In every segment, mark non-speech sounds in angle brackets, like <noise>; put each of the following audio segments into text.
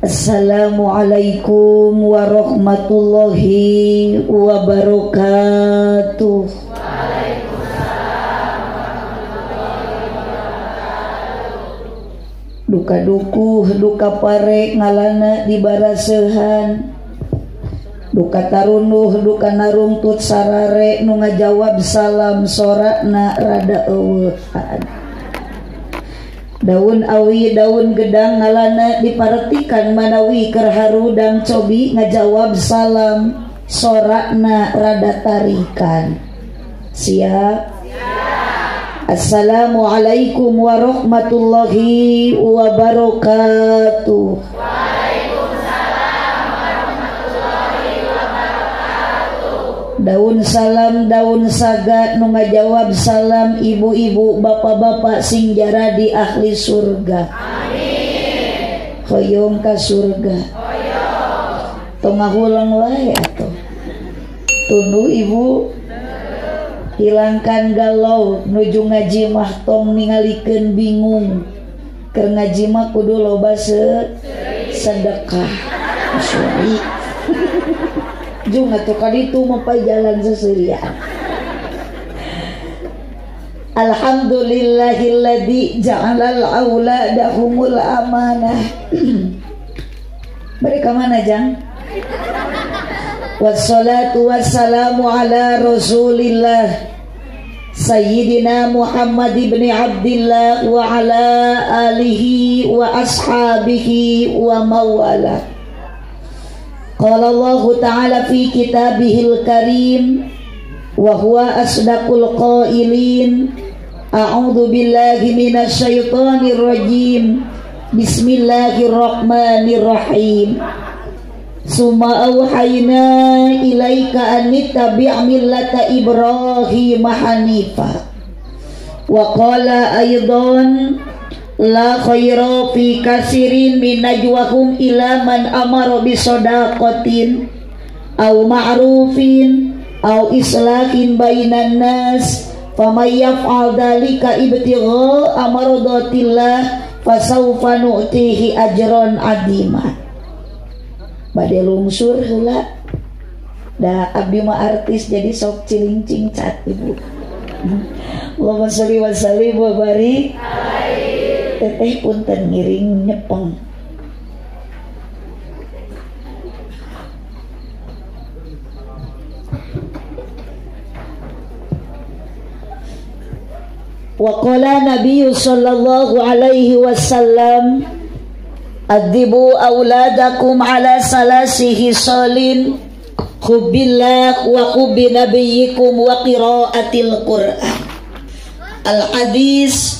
Assalamualaikum warahmatullahi wabarakatuh. Duka duku, duka pare ngalana di barasehan. Duka tarunuh, duka narungtut sarare nu ngajawab salam sorakna rada eueuhan daun awi daun gedang ngalana diperhatikan manawi kerharu dan cobi ngajawab salam sorakna rada tarikan. Siap. Assalamualaikum warahmatullahi wabarakatuh daun salam daun saga nunga jawab salam ibu-ibu bapak-bapak sing jaradi ahli surga. Amin. hoyong ka surga. Tong ulang wae atuh tunggu ibu. Hilangkan galau nuju ngaji mah tong ningalikeun bingung. Keur ngaji mah kudu loba se sedekah. Masyari. Jung atau kali itu mapai jalan seserian Alhamdulillahilladzi ja'alal auladahumul amanah. <clears throat> Mereka mana Jang? Wassalatu wassalamu ala rasulillah Sayyidina Muhammad ibn Abdullah wa ala alihi wa ashabihi wa mawalah Qala Allah Ta'ala fi kitabihil karim wa huwa asdaqul qailin A'udhu billahi minasy syaithanir rajim. Bismillahirrahmanirrahim. Suma awhayna ilaika anittabi' millata Ibrahim hanifa. Wa qala aidan la khaira fi kasirin min najwahum ila man amara bi sadaqatin aw ma'rufin aw islahin bainan nas. Faman yaf'al dalika ibtigha amradatillah fasawfa nu'tihi ajran adima bade lungsur heula da abdi mah artis jadi sok cilincing cat ibu. <laughs> Allahumma sholli wa sallim wa barik teteh punten ngiring nyepeng. Waqala Nabi sallallahu alaihi wasallam Adibu auladakum ala salasihi salin Hubbillah wa hubbi nabiyikum wa qiraatil Qur'an. Al-hadis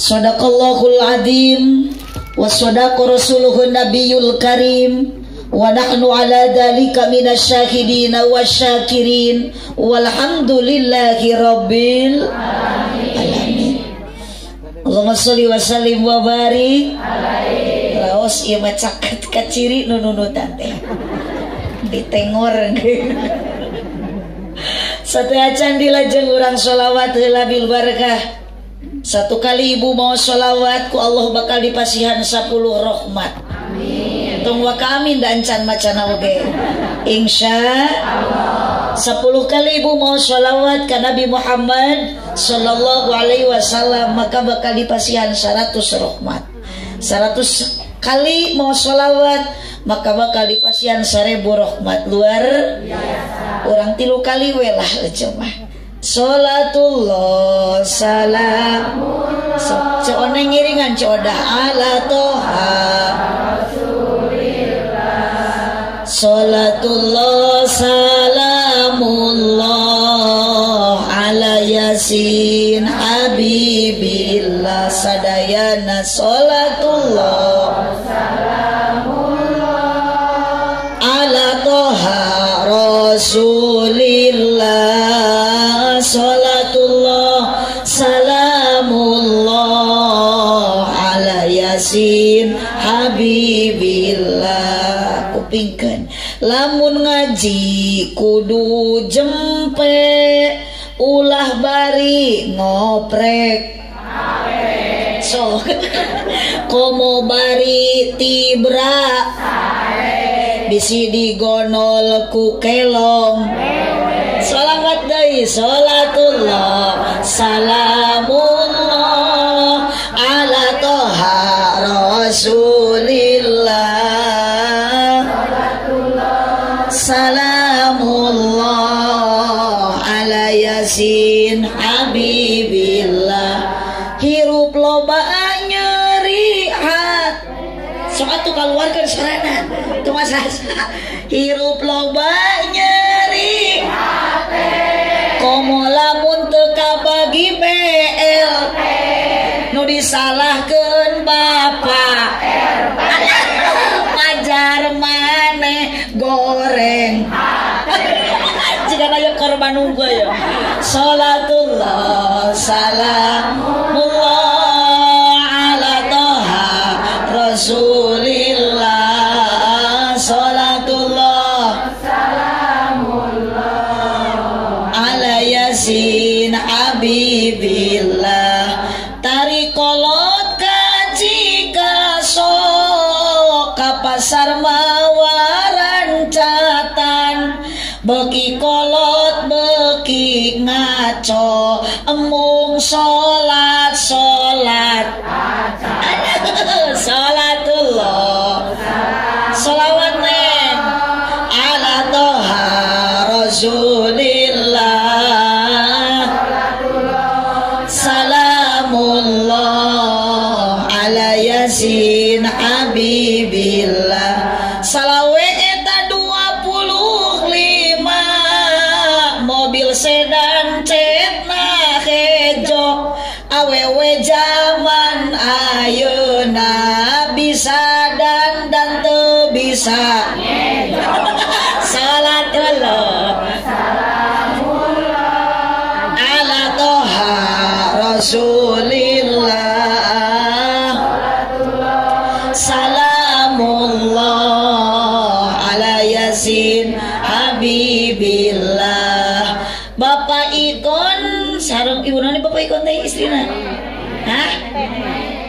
Sadaqallahul azim. Wa sadaqa rasuluhun nabiyul karim. Wa nahnu ala dhalika minasyahidin wa syakirin. Walhamdulillahi rabbil alamin. Allahumma salli wa sallim wa barik. Laos ieu mah caket kaciri nu nunutan teh ditengor. Satu acan dilajeng urang sholawat heula bil barakah satu kali ibu mau sholawat ku Allah bakal dipasihan 10 rahmat Amin. Tunggu kami dan can macan oge Insya Allah. 10 kali ibu mau sholawat ke Nabi Muhammad Sallallahu alaihi wasallam Maka bakal dipasihan 100 rahmat 100 kali mau sholawat maka bakal dipasihan 1000 rahmat luar orang tilu kali welah cuma Salatullah salam. So, ngiringan coda ala toha. Salatullah salamullah. Ala yasin habibillah. Sadayana salatullah kupingkan lamun ngaji kudu jempe. Ulah bari ngoprek. Sok <laughs> komo bari tibra. Bisi digonol ku kelong. Salawat dari salatullah. Salamullah ala toha rasulillah nunggu ya. Salatullah salamullah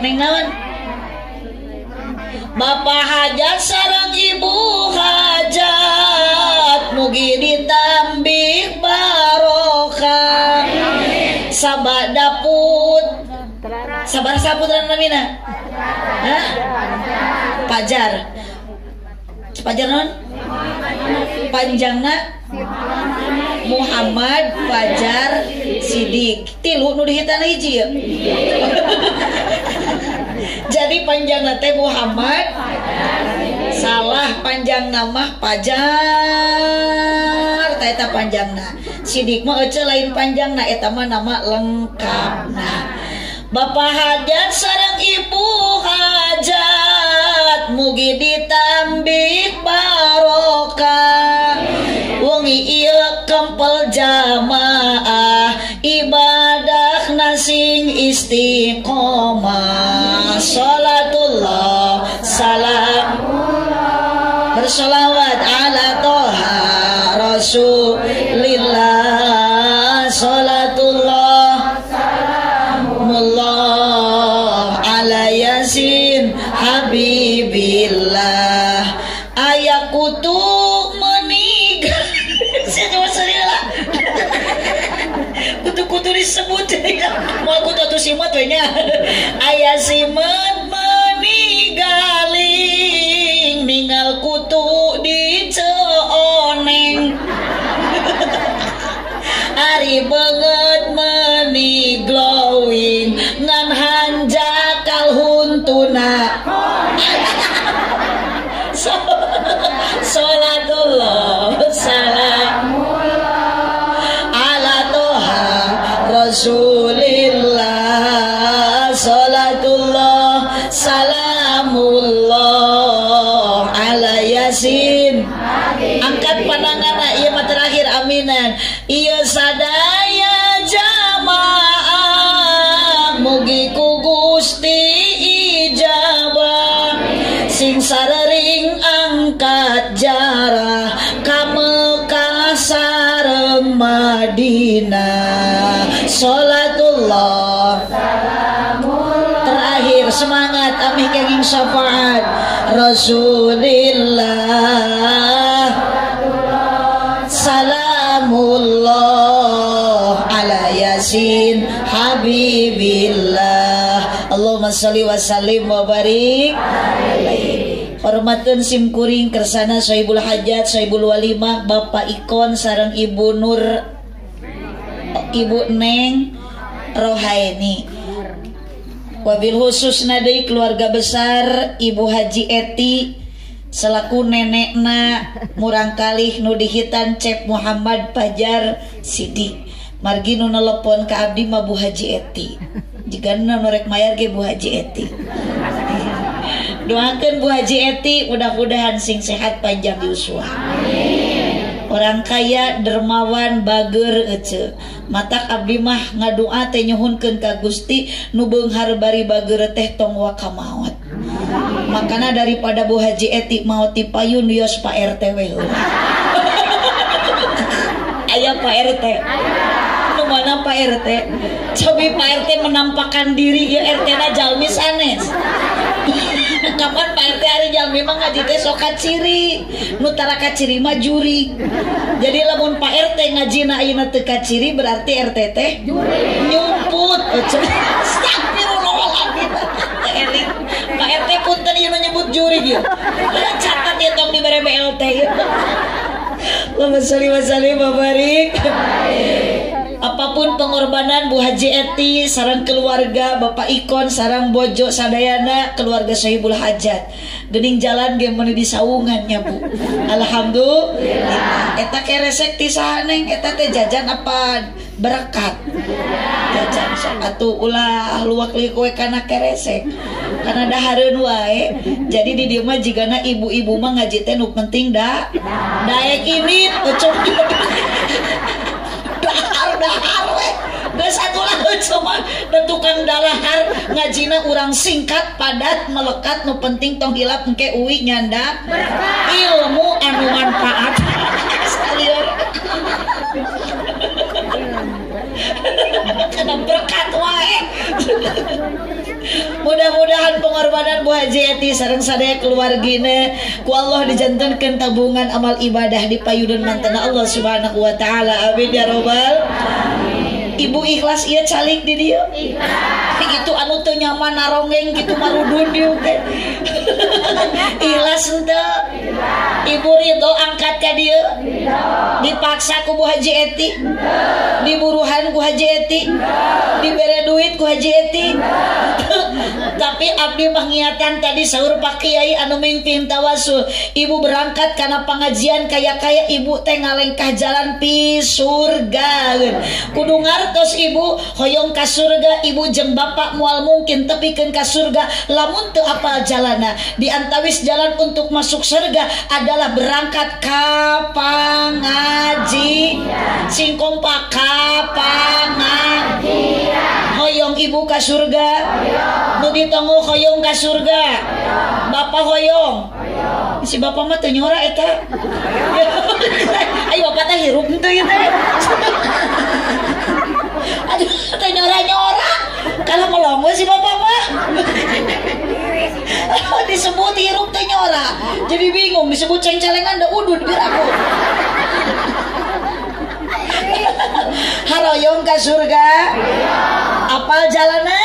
neng naon Bapak hajat sarang ibu hajat Mugi ditambik barokah. Sabar daput. Sabar saputra namina. Hah? Pajar. Pajar non? Panjangna Muhammad Fajar Sidik tilu nu dihitan hiji ya? <laughs> Jadi panjang teh Muhammad salah panjang nama Pajar eta panjangna sidik mah ece lain panjangna eta mah nama lengkapna Bapak hajat sarang ibu hajat mugi ditambik barokah iya kempel jamaah ibadah nasing istiqomah. Salatullah salam. Bersolawat ala toha rasulillah tuh simat sarering angkat jarah ka Mekah sareng Madinah. Salatullah. Terakhir semangat. Amin kenging syafaat. Rasulillah. Salamullah ala yasin habibillah. Allahumma salli wa sallim wa barik hormatun SIMkuring Kersana Soibul Hajat Soibul Walimah Bapak Ikon sarang Ibu Nur Ibu Neng Rohaini. Wabil khusus nadei keluarga besar Ibu Haji Eti selaku nenekna murangkali Nudihitan Cep Muhammad Pajar Sidik. Margi nu nelpon ke Abdi mah Bu Haji Eti. Jika nu norek mayar ge Bu Haji Eti. Doakan Bu Haji Eti mudah-mudahan sing sehat panjang yuswa. Orang kaya dermawan bager ece matak abdi mah ngadua teh nyuhunkeun ka Gusti nu beunghar bari bager teh tong wakamaot. Makana daripada Bu Haji Eti mau tipayun yos Pak RT we <laughs> Aya Pak RT. Nu mana Pak RT? Cobi Pak RT menampakkan diri ya RT na jalmi sanes. Kapan Pak RT hari jam memang ngaji teh sok kaciri nutara kaciri mah juri. Jadi lamun Pak RT ngaji na ayeuna teu kaciri berarti RT teh nyumput. <laughs> Astagfirullahaladzim. Eling Pak RT punten ieu nyebut juri gitu catat ya tong di bare BLT Allahumma sholli wa sallim wa barik apa pun pengorbanan Bu Haji Eti sarang keluarga Bapak Ikon sarang Bojo Sadayana keluarga Sahibul Hajat. Gening jalan ge meuni di saungannya Bu. Alhamdulillah. Eta keresek ti neng? Eta teh jajan apa berkat jajan atuh ulah luak li kowe kana keresek karena dahareun wae jadi di dieu mah jigana ibu-ibu mah ngaji teh penting da daek ini pecuk <laughs> dahar we. Satu lagu cuma da tukang dalahar ngajina urang singkat padat melekat nu penting tong hilap engke uwi nyanda. Ilmu anu manfaat. Sekalian kena berkat wae. Mudah-mudahan pengorbanan Bu Haji Eti sareng sadaya keluargine ku Allah dijantankan tabungan amal ibadah di payudun mantena Allah Subhanahu wa taala. Amin ya robbal Ibu ikhlas ia calik di dia. Itu anu teu nyaman narongeng gitu marudun dia teh. <laughs> Ikhlas ente. Ibu Ridho angkat ke dia. Dipaksa ku Bu Haji Eti. Diburuhan ku Haji Eti. Diberi duit ku Haji Eti. <laughs> Tapi abdi mengiatan tadi sahur Pak Kiai anu mimpin tawasul. Ibu berangkat karena pengajian kaya-kaya ibu teh ngalengkah jalan pi surga. Kudu ngartos ibu hoyong ka surga ibu jeng bapak mual mungkin tepikeun ka surga. Lamun teu apal jalana di antawis jalan untuk masuk surga adalah berangkat ka pangaji sing kompak ka pangaji hoyong ibu ka surga. Nu ditunggu hoyong ka surga. Bapak hoyong. Si bapak mah teu nyora eta. <laughs> Ayo bapak teh hirup aduh <laughs> teh nyora nyora kalau melongo si bapak mah. <laughs> Disebut hirup teh nyora jadi bingung disebut ceng-celengan da udut bir aku. <laughs> Haroyong ke surga. Apal jalana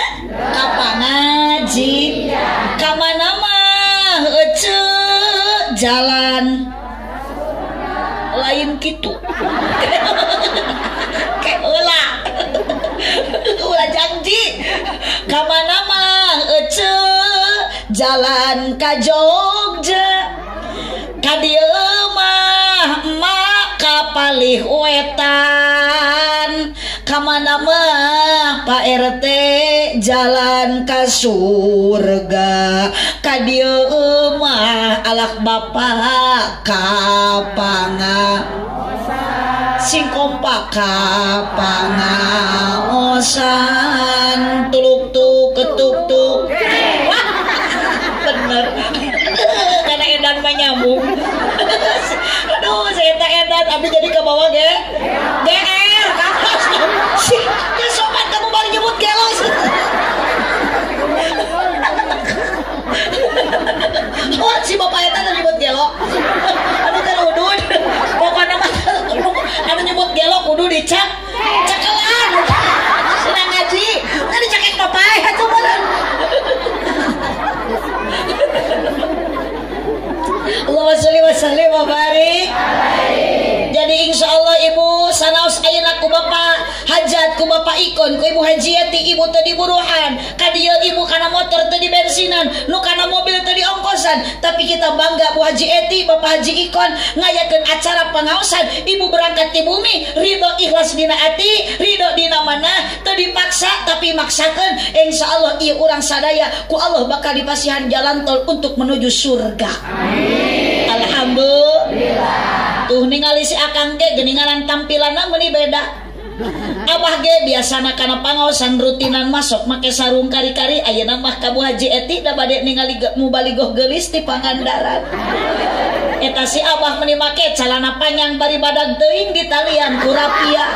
apa ngaji kamana mah? Ece jalan. Lain gitu <laughs> kayak ulah janji kamana-mana jalan ka Jogja. Kadimah maka palih wetan. Kamana-mah Pak RT jalan ka surga. Kadimah alak Bapak kapanga sing kompak kapangaosan tuluk tuk ketuk tuk. Bener. Karena edan mah nyambung. Aduh saya tak edan abis jadi ke bawah ge GR kapas si ya sobat kamu baru nyebut gelos wasallim wa barik jadi insya Allah ibu sanaus ayeuna ku bapak hajat ku bapak ikon ku ibu hajiati ibu tadi buruhan kadia ibu karena motor tadi bensinan nu karena mobil tadi ongkosan. Tapi kita bangga bu haji eti bapak haji ikon ngayakan acara pengawasan ibu berangkat di bumi ridho ikhlas dina ati ridho dina mana tadi paksa tapi maksakan insya Allah iya orang sadaya ku Allah bakal dipasihan jalan tol untuk menuju surga. Amin. Alhamdulillah. Tuh ningali si akang ge geninganan tampilan meni beda <laughs> Abah ge biasana kana pangaosan rutinan masuk make sarung kari-kari ayeuna mah ka Bu Haji Eti da bade ningali mubaligoh geulis di Pangandaran. <laughs> Eta si Abah meni make calana panjang bari badag teuing di talian ku rapia.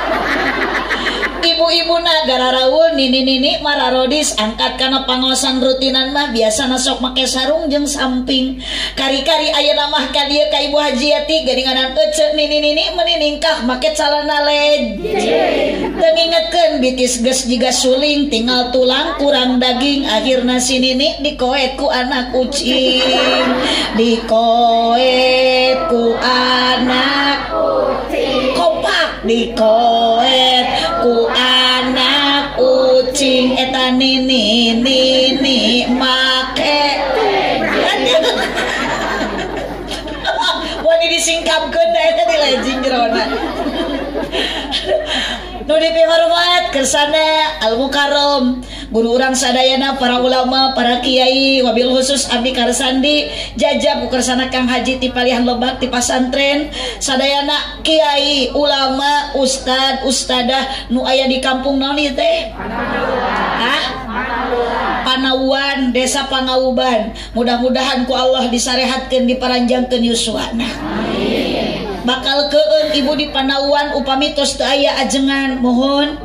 <laughs> ibu-ibu na gara raul nini nini mararodis angkat karena pangosan rutinan mah biasa nasok make sarung jeng samping. Kari-kari ayah nama kadia ka ibu hajiati gadinganan ece nini nini meniningkah make calana led. Tengingetkan bitis ges juga suling tinggal tulang kurang daging akhir nasi nini dikoet ku anak kucing. Dikoet ku anak kopak dikoet ku anak kucing eta nini nini make. <laughs> Wani disingkapkeun da eta di lejing jerona <laughs> Nu dipihormat kersana Al Mukarram guru orang sadayana para ulama para Kyai wabil khusus Abdi Karsandi jajab ukersana Kang Haji di palihan lebak di pasantren. Sadayana Kyai ulama Ustad Ustadah nu aya di kampung noni teh? Panauan desa Pangauban. Mudah-mudahan ku Allah disarehatkan diparanjangkan Yuswana bakal keun ibu di Panauan upami tos aya ajengan. Mohon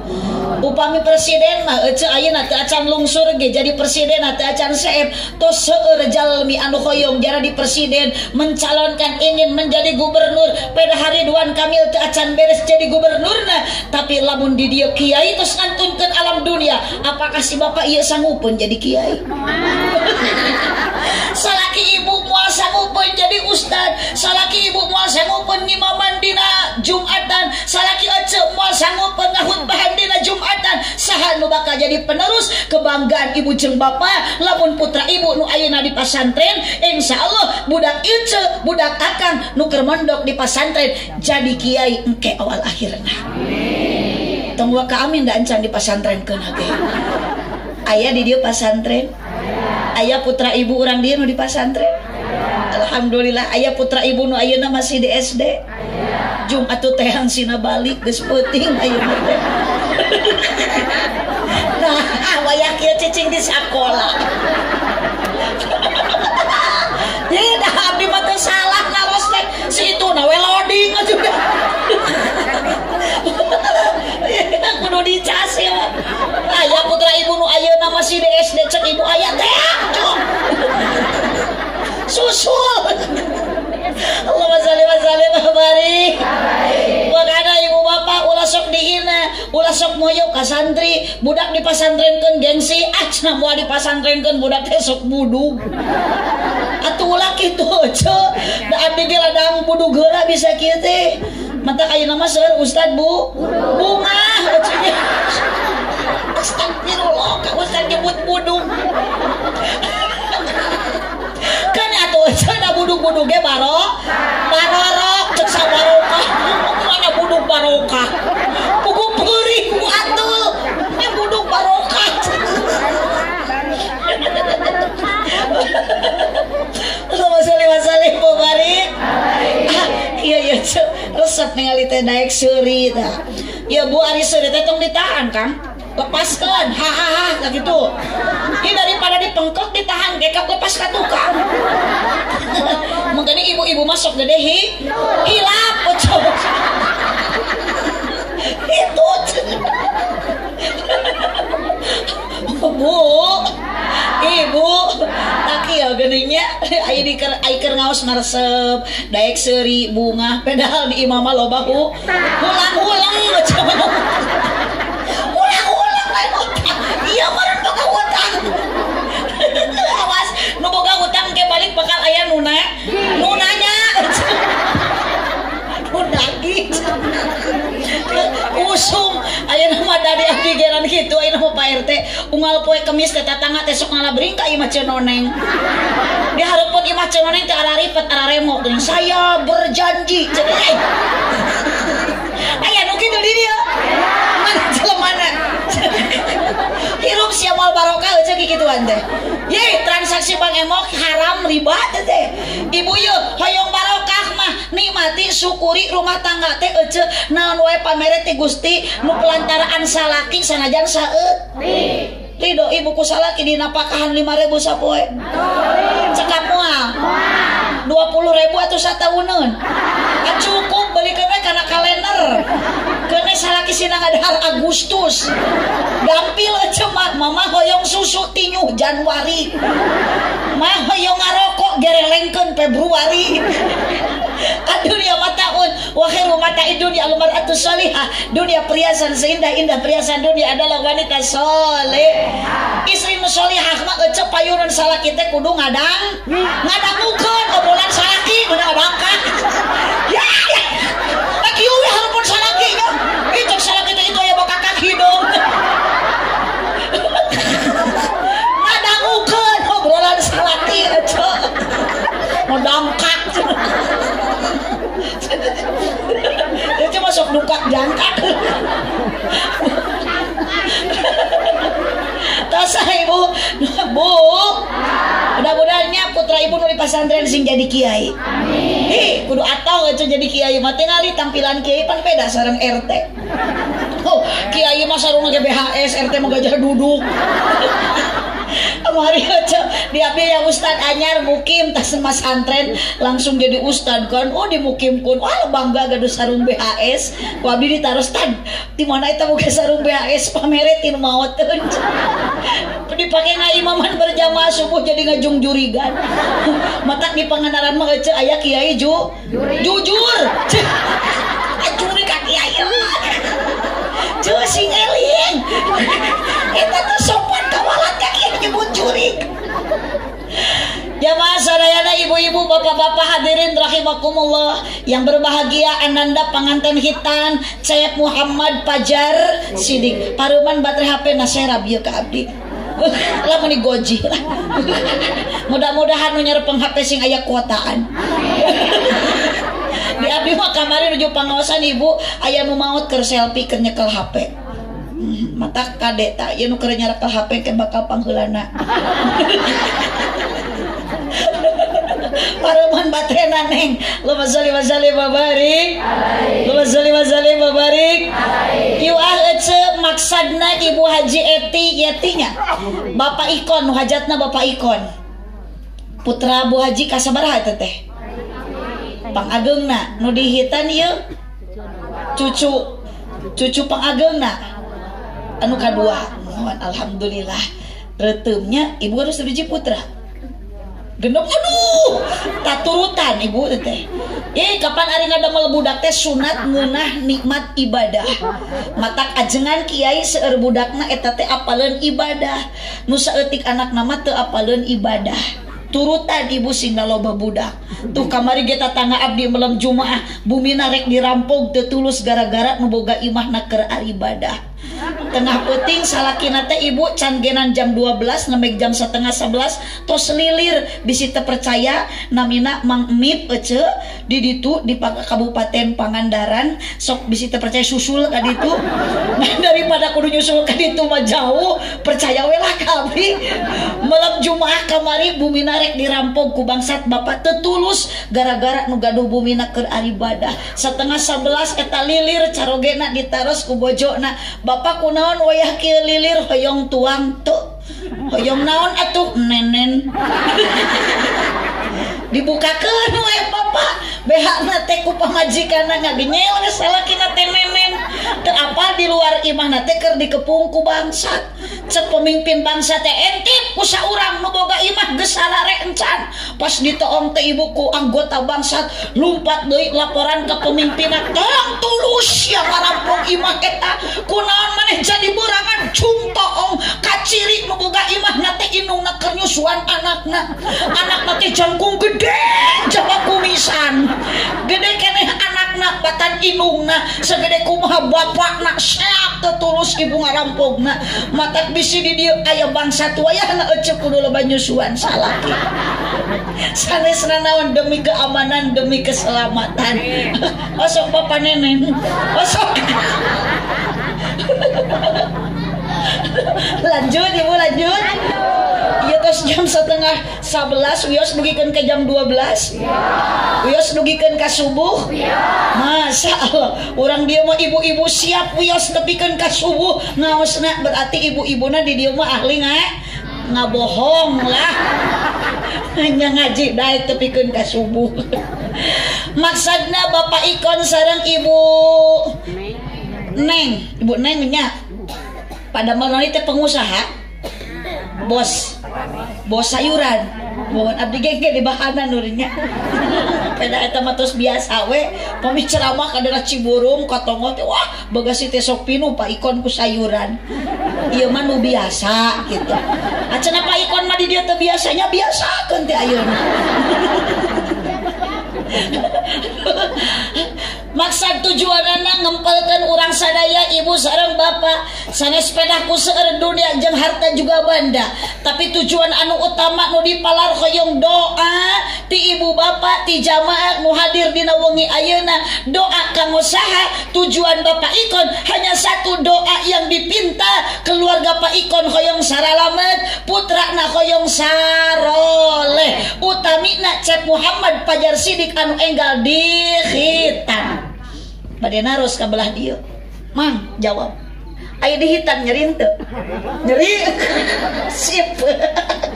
upami presiden mah ece ayeuna acan lungsur ge jadi presiden teu acan seep. Tos seueur jalmi anu hoyong jadi presiden mencalonkan ingin menjadi gubernur. Pada hari Ridwan Kamil teu acan beres jadi gubernurna tapi lamun di dieu kiai tos ngantunkeun alam dunia. Apakah si bapak ieu sanggupeun jadi kiai? <laughs> Salaki ibu moal sanggupeun jadi ustad. Salaki ibu moal sanggupeun ngimaman dina Jumatan. Salaki ece moal sanggupeun ngahutbahan dina Jumatan saha nu bakal jadi penerus kebanggaan ibu jeung bapak lamun putra ibu nu ayeuna di pasantren insya Allah budak ice budak akang nu keur mondok di pasantren jadi kiai engke awal akhirna. Tong ka amin da encan di pasantren keuna ge aya di dieu pasantren ayah putra ibu orang dia nu di pasantren Alhamdulillah ayah putra ibu nu ayeuna masih di SD Jumat tuh tehang sina balik geus peuting ayeuna teh nah wayah kieu cicing di sekolah Tidak, abdi mah teu salah ngaros teh si itu na we loading juga. <laughs> Kudu dicas ya. Ayah putra ibu nu ayeuna masih di SD cek ibu ayah teh. Susul. Allahumma salli wa sallim wa barik. Bapak ulah sok dihina, ulah sok moyo ka santri, budak di pasantrenkeun gengsi, acna moal di pasantrenkeun budak teh sok budug. Atuh ulah kitu ce. Da abdi ge ladang budug heula bisa kieu teh. Mata ayeuna mah seueur Ustad Bu. Bunga. Astagfirullah, ka Ustad nyebut budug. kan atuh cenah buduk-buduk ge baro barorok cek sabarokah mana buduk barokah? Peuring ku atuh eh buduk barokah? Allahumma sholli wa sallim wa barik iya iya resep ningali teh daek seuri tah ya Bu ari seuri teh tong ditahan Kang. Lepaskan. Hahaha gitu. Ini daripada dipengkok ditahan. Kayak lepas ke tukang mungkin ibu-ibu masuk gede hi. Hilap coba bu ibu taki ya geningnya. Ayo diker aiker ngaos ngaresep daek seri bunga pedal di imama lobahu ulang-ulang coba iya meren boga hutang. Awas nu boga hutang ke balik bakal aya nuna abdi geran gitu ini mau Pak RT unggal poe kemis teh tatangga teh sok ngalabring ka imah cenoneng. Dia harapun imah cenoneng teh araripet araremok saya berjanji cenah aya nu kitu di dia. Mana mana? Hirup siamal barokah aja gituan teh. Ye transaksi bank emok haram riba ibu yuk hoyong barokah mah nikmati syukuri rumah tangga teh ece naon wae pamere ti Gusti? Nu pelantaraan salaki sanajan saeut. Rido ibu ku salaki di napakahan lima ribu sapoe. Cekap puluh ribu atau satu tahunan cukup beli kena karena kalender. Kena salaki sinang ada hal Agustus. Gampil cemat mama hoyong susu tinyu Januari. Mah hoyong ngarokok gerelengkeun Februari dunia tahun wahai mata dunia almaratu salihah. Dunia perhiasan seindah-indah perhiasan dunia adalah wanita soleh. Istri solihah mah ecep payunan salah kita kudu ngadang. Ngadang ukun obrolan salaki udah bangka ya ya. Lagi ya harapun salaki ya itu salaki itu ya bakal kaki dong ngadang ukun obrolan salaki ecep mau duka jangkat tasa ibu. Bu. Mudah-mudahnya putra ibu nuri pesantren sing jadi kiai. Hi, kudu atau itu jadi kiai. Mah ngali tampilan kiai pan beda sarang RT oh kiai mah sarung BHS RT mah gajah duduk Mari aja dia yang Ustad anyar mukim tas mas antren langsung jadi Ustad kan. Oh di mukim kun. Wah bangga gaduh sarung BHS wabi ditaruh stad di mana itu buka sarung BHS pameretin maut. <laughs> Dipakai nggak imaman berjamaah subuh jadi ngajung jurigan. <laughs> Mata di pengenalan mah ayah kiai ju. Jujur. <laughs> Juri kaki ayah cuy sing eling. Itu tuh sopan nyebut jurik Jamaah sadayana ibu-ibu bapak-bapak hadirin rahimakumullah yang berbahagia Ananda pengantin hitan Ceyep Muhammad Pajar Sidik. Paruman baterai HP nasera bieu ka abdi. <laughs> Lah meni goji. Lah <laughs> mudah-mudahan nu nyarepeng HP sing aya kuotaan <laughs> di abdi mah kamari nuju pangawasan ibu. Aya nu maut keur selfie keur HP mata kadek tak ya nu keur nyarekel HP ke bakal pangheulana. Paruman batena neng. Lama sali wa sali babarik. Lama sali wa babarik. Iu ah ece maksadna ibu haji eti yetinya. Bapak ikon hajatna bapak ikon. Putra bu haji kasabaraha teteh Pangagengna nu dihitan ieu. Cucu cucu pangagengna Anu kadua Alhamdulillah. Retumnya ibu harus biji putra genep aduh tak turutan ibu teh. Eh kapan hari ada budak teh? Sunat ngenah nikmat ibadah. Matak ajengan kiai seueur budakna eta teh ibadah. Nusa etik anak nama teu apaleun ibadah. Turutan ibu singga loba budak. Tuh kamari kita tangga abdi malam jumaah. Bumi narek dirampok tetulus gara-gara nuboga imah naker ibadah tengah puting salah kinate ibu. Cangenan jam 12 nembek jam setengah 11 tos lilir bisi percaya namina Mang Mip ece. Di ditu di Kabupaten Pangandaran. Sok bisi percaya susul ka ditu. <laughs> Nah, daripada kudu nyusul ka ditu mah jauh percaya we lah kami malam Jumaah kamari bumi narek dirampok ku bangsat bapak tetulus gara-gara nu bumi keur ibadah setengah 11 eta lilir carogena ditaros ku bojona kunaon wayah kieu lilir hoyong tuang tuh hoyong naon atuh? Nenen. <laughs> Dibukakan wae bapak behak nate ku pamajikan ngagenyel salah kina teh nenen apa di luar imah nate keur dikepung ku bangsat? Cek pemimpin bangsa teh entip ku saurang nu boga imah geus sarare encan pas ditoong teh ibuku anggota bangsat lumpat deui laporan ke pemimpin tolong tulus ya ngarampung imah eta kunaon maneh jadi burangan cumtoong kaciri nu boga imah nate inung keur nyusuan anakna. Anakna teh jangkung gede jaga kumisan. Gede kene anak-anak batan inungna segede kumaha bapak nak siap tertulus ibu ngarampog na mata bisi di dia ayah bangsa tua ya na ece kudu loba nyusuan. Salah. <laughs> Sanes naon demi keamanan demi keselamatan. Osok <laughs> papa nenek osok <laughs> lanjut ibu lanjut. Iya terus jam setengah 11 wios dugikan ke jam 12 wios dugikan ke subuh. Masya Allah. Orang dia mah ibu-ibu siap wios tepikan ke subuh. Ngaosna berarti ibu-ibuna di dia mah ahli nggak nggak bohong lah. <laughs> Hanya ngaji daik tepikan ke subuh. <laughs> Maksudnya bapak ikon sarang ibu Neng, ibu Neng nya pada itu pengusaha bos. Bos sayuran. Mohon abdi gege di bahana nurinya. <laughs> Pada eta matos biasa we. Pami ceramah kadang ciburung katongo teh wah bagasi teh sok pinu pak ikon ku sayuran. Iya mah nu biasa gitu. Acan pak ikon mah di dia teh biasanya biasa kan teh ayeuna <laughs> <laughs> maksud tujuan anak ngempelkan orang sadaya ibu sarang bapak. Sana sepedaku seueur dunia jeng harta juga banda tapi tujuan anu utama nu dipalar hoyong doa ti ibu bapak ti jamaah nu hadir di wengi ayeuna. Doa kang usaha tujuan bapak ikon. Hanya satu doa yang dipinta keluarga pak ikon hoyong saralamet putra na hoyong saroleh. Utamina cep Muhammad Pajar Sidik anu enggal di hitam. Pada naros ke belah dia. Mang jawab. Ayo dihitan nyeri ente nyeri <laughs> sip <laughs>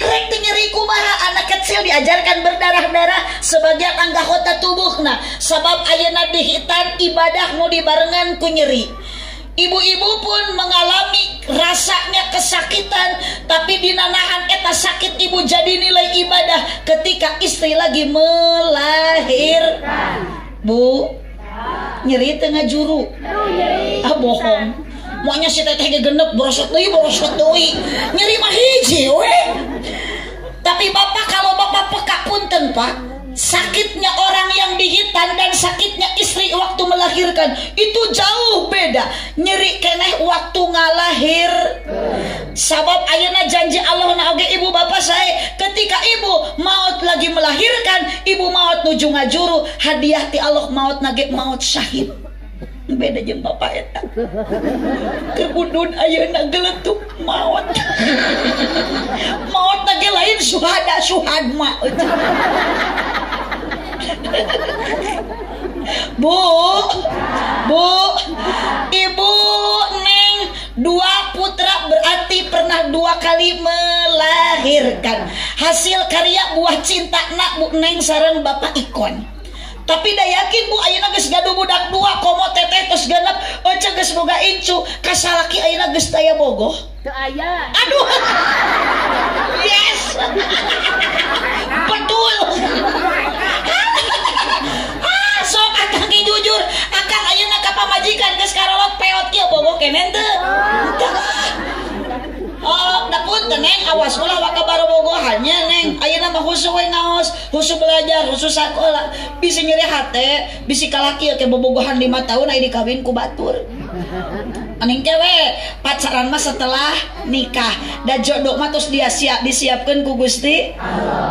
rek nyeri kumaha anak kecil diajarkan berdarah-darah sebagai anggota tubuh nah sebab ayana dihitan ibadah mau dibarengan ku nyeri. Ibu-ibu pun mengalami rasanya kesakitan Tapi dinanahan eta sakit ibu jadi nilai ibadah Ketika istri lagi melahirkan. Bu nyeri tengah juru. Ah bohong maunya si teteh genep borosot deui borosot deui. Nyeri mah hiji we. Tapi bapak kalau bapak peka punten pak sakitnya orang yang dihitan dan sakitnya istri waktu melahirkan itu jauh beda. Nyeri keneh waktu ngalahir. Sabab ayana janji Allah na ibu bapak saya ketika ibu maut lagi melahirkan ibu maut nuju ngajuru hadiah ti Allah maut nage maut syahid beda jeung bapak eta kebudun ayeuna geletuk maut. Maut nage lain suhada suhad ma Bu, Bu, Ibu Neng dua putra berarti pernah dua kali melahirkan. Hasil karya buah cinta nak Bu Neng sarang Bapak Ikon tapi dah yakin bu ayeuna geus gaduh budak dua komo teteh terus genep oce geus boga incu. Kasalaki ayeuna geus daya bogoh? Teu aya. Aduh. Yes. Betul. Ah sok akang ge jujur. Akang ayeuna ka pamajikan geus karolot peot kieu bogoh kenen teu Oh, nakun Neng. awas ulah waka barobogohannya neng. Ayeuna mah husu we ngaos husu belajar, husu sakola. Bisi nyeri hate, bisi kalaki ke bobogohan 5 tahun ai dikawin ku batur. Aning cewek pacaran mah setelah nikah dan jodoh mah terus dia siap disiapkan ku Gusti.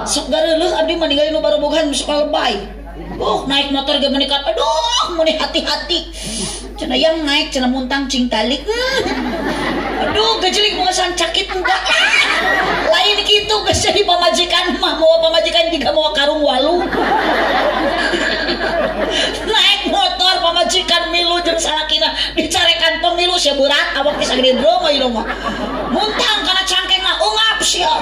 Sok gareuleus abdi mah ninggalin barobogohan suka lebay. Uh, naik motor ge menikah aduh muni hati-hati cina yang naik cina muntang cing talik hmm. <laughs> Aduh, gejelik mengesan sakit enggak. Lain gitu, gak jadi pamajikan mah mau pamajikan juga mau karung walu. naik motor pamajikan milu jeung salakina dicarekan pemilu sia berat awak bisa gede drama ieu mah. Muntang karena cangkengna ungap sia.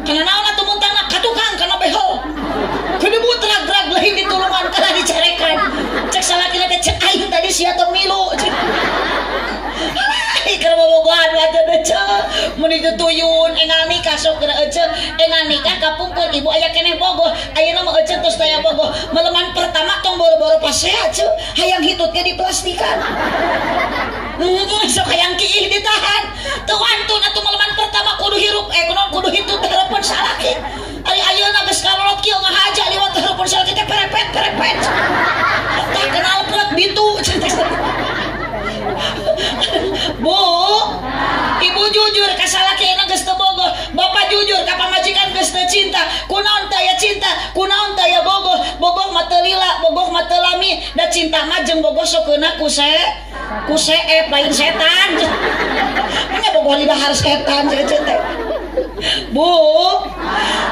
Karena naon atuh muntangna katukang karena behel. Kedebut gerak lain ditulungan karena dicarekan. Cek salakina teh cek aing tadi sia teu milu. Keur bobogohan wae teh cek. Mun dituyun engal nikah sok geura ece engal nikah kapungkur ibu aya keneh bogoh. Ayeuna mah ece tos daya bogoh. Meleman pertama tong boro-boro pasea cek. Hayang hitut ge diplastikan. Hmm, sok hayang kiih ditahan. Tuh antun atuh meleman pertama kudu hirup eh kudu kudu hitut telepon salaki. Ari ayeuna geus kalolot kieu ngahaja liwat telepon salaki teh perepet perepet. Tak <laughs> Bu Ibu jujur kasalaki geus teu bogoh Bapak jujur ka pamajikan geus teu cinta? Kunaon teh ya cinta? Kunaon teh ya bogoh bogoh mah teu lila bogoh mah teu lami. Da cinta mah jeung bogoh sok kena ku se ku eh lain setan. <laughs> Mana bogoh lidah harus setan cece teh Bu